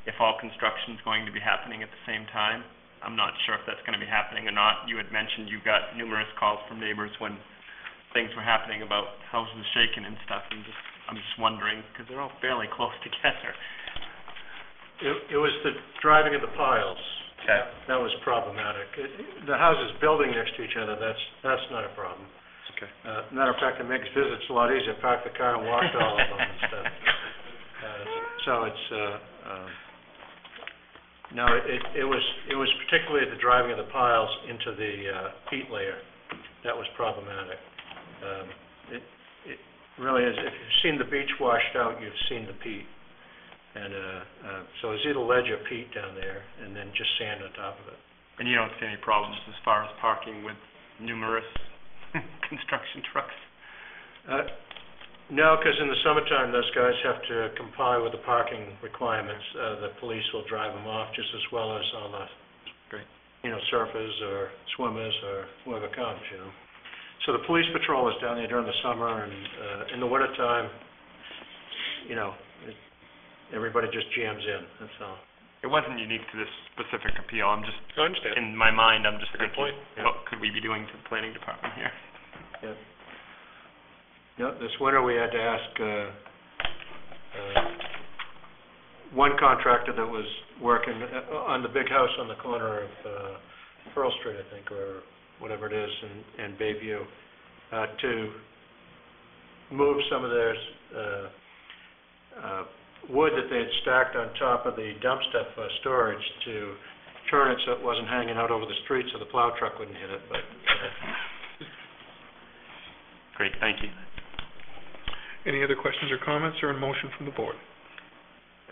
If all construction's going to be happening at the same time? I'm not sure if that's gonna be happening or not. You had mentioned you got numerous calls from neighbors when things were happening about houses shaking and stuff, and just, I'm just wondering, because they're all fairly close together. It, it was the driving of the piles. Okay. That was problematic. It- The houses building next to each other, that's, that's not a problem. Okay. Uh, matter of fact, it makes visits a lot easier, park the car and walk to all of them and stuff. Uh, so it's, uh, um, no, it, it was, it was particularly the driving of the piles into the, uh, peat layer. That was problematic. Um, it, it really is, if you've seen the beach washed out, you've seen the peat. And, uh, uh, so it's either ledge or peat down there, and then just sand on top of it. And you don't see any problems as far as parking with numerous construction trucks? Uh, No, because in the summertime, those guys have to comply with the parking requirements. Uh, the police will drive them off just as well as all the, Great. you know, surfers or swimmers or whoever comes, you know. So the police patrol is down there during the summer, and, uh, in the wintertime, you know, it, everybody just jams in, that's all. It wasn't unique to this specific appeal, I'm just, I understand. in my mind, I'm just Good thinking, point. what could we be doing to the planning department here? Yeah, this winter we had to ask, uh, uh, one contractor that was working uh, on the big house on the corner of, uh, Pearl Street, I think, or whatever it is, in, in Bayview, uh, to move some of their, uh, uh, wood that they had stacked on top of the dump stuff for storage to turn it so it wasn't hanging out over the street so the plow truck wouldn't hit it, but, uh, Great, thank you. Any other questions or comments or a motion from the board?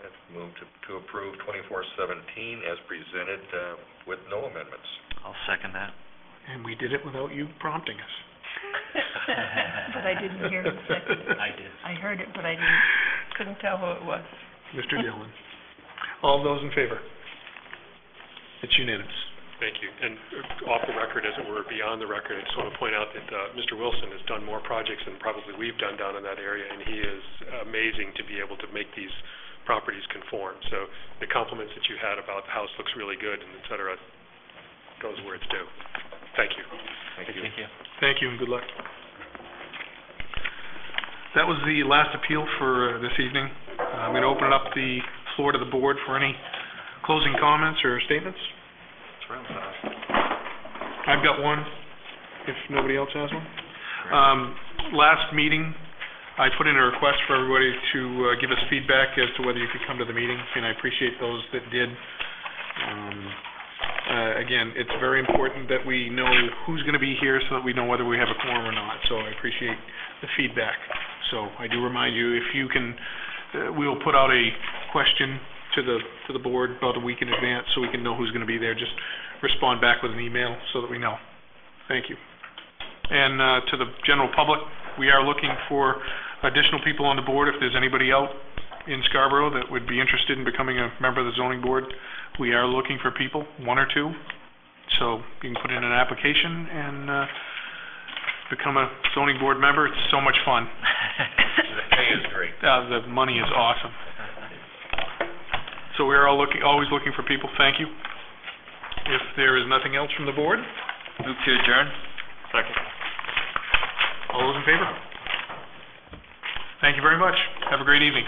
I'd Move to, to approve twenty-four seventeen as presented, uh, with no amendments. I'll second that. And we did it without you prompting us. But I didn't hear the second. I did. I heard it, but I didn't, couldn't tell who it was. Mr. Dillon. All those in favor? It's unanimous. Thank you. And uh, off the record, as it were, beyond the record, I just want to point out that uh, Mr. Wilson has done more projects than probably we've done down in that area, and he is amazing to be able to make these properties conform. So the compliments that you had about the house looks really good and et cetera goes where it's due. Thank you. Thank you. Thank you and good luck. That was the last appeal for uh, this evening. Uh, I'm going to open up the floor to the board for any closing comments or statements. I've got one, if nobody else has one. Um, last meeting, I put in a request for everybody to uh, give us feedback as to whether you could come to the meeting, and I appreciate those that did. Um, uh, again, it's very important that we know who's going to be here so that we know whether we have a quorum or not, so I appreciate the feedback. So I do remind you, if you can, uh, we will put out a question to the, to the board about a week in advance so we can know who's going to be there. Just respond back with an email so that we know. Thank you. And uh, to the general public, we are looking for additional people on the board. If there's anybody out in Scarborough that would be interested in becoming a member of the zoning board, we are looking for people, one or two. So you can put in an application and uh, become a zoning board member. It's so much fun. The pay is great. Uh, the money is awesome. So we are all looking, always looking for people. Thank you. If there is nothing else from the board, Move to adjourn? Second. all those in favor? Thank you very much. Have a great evening.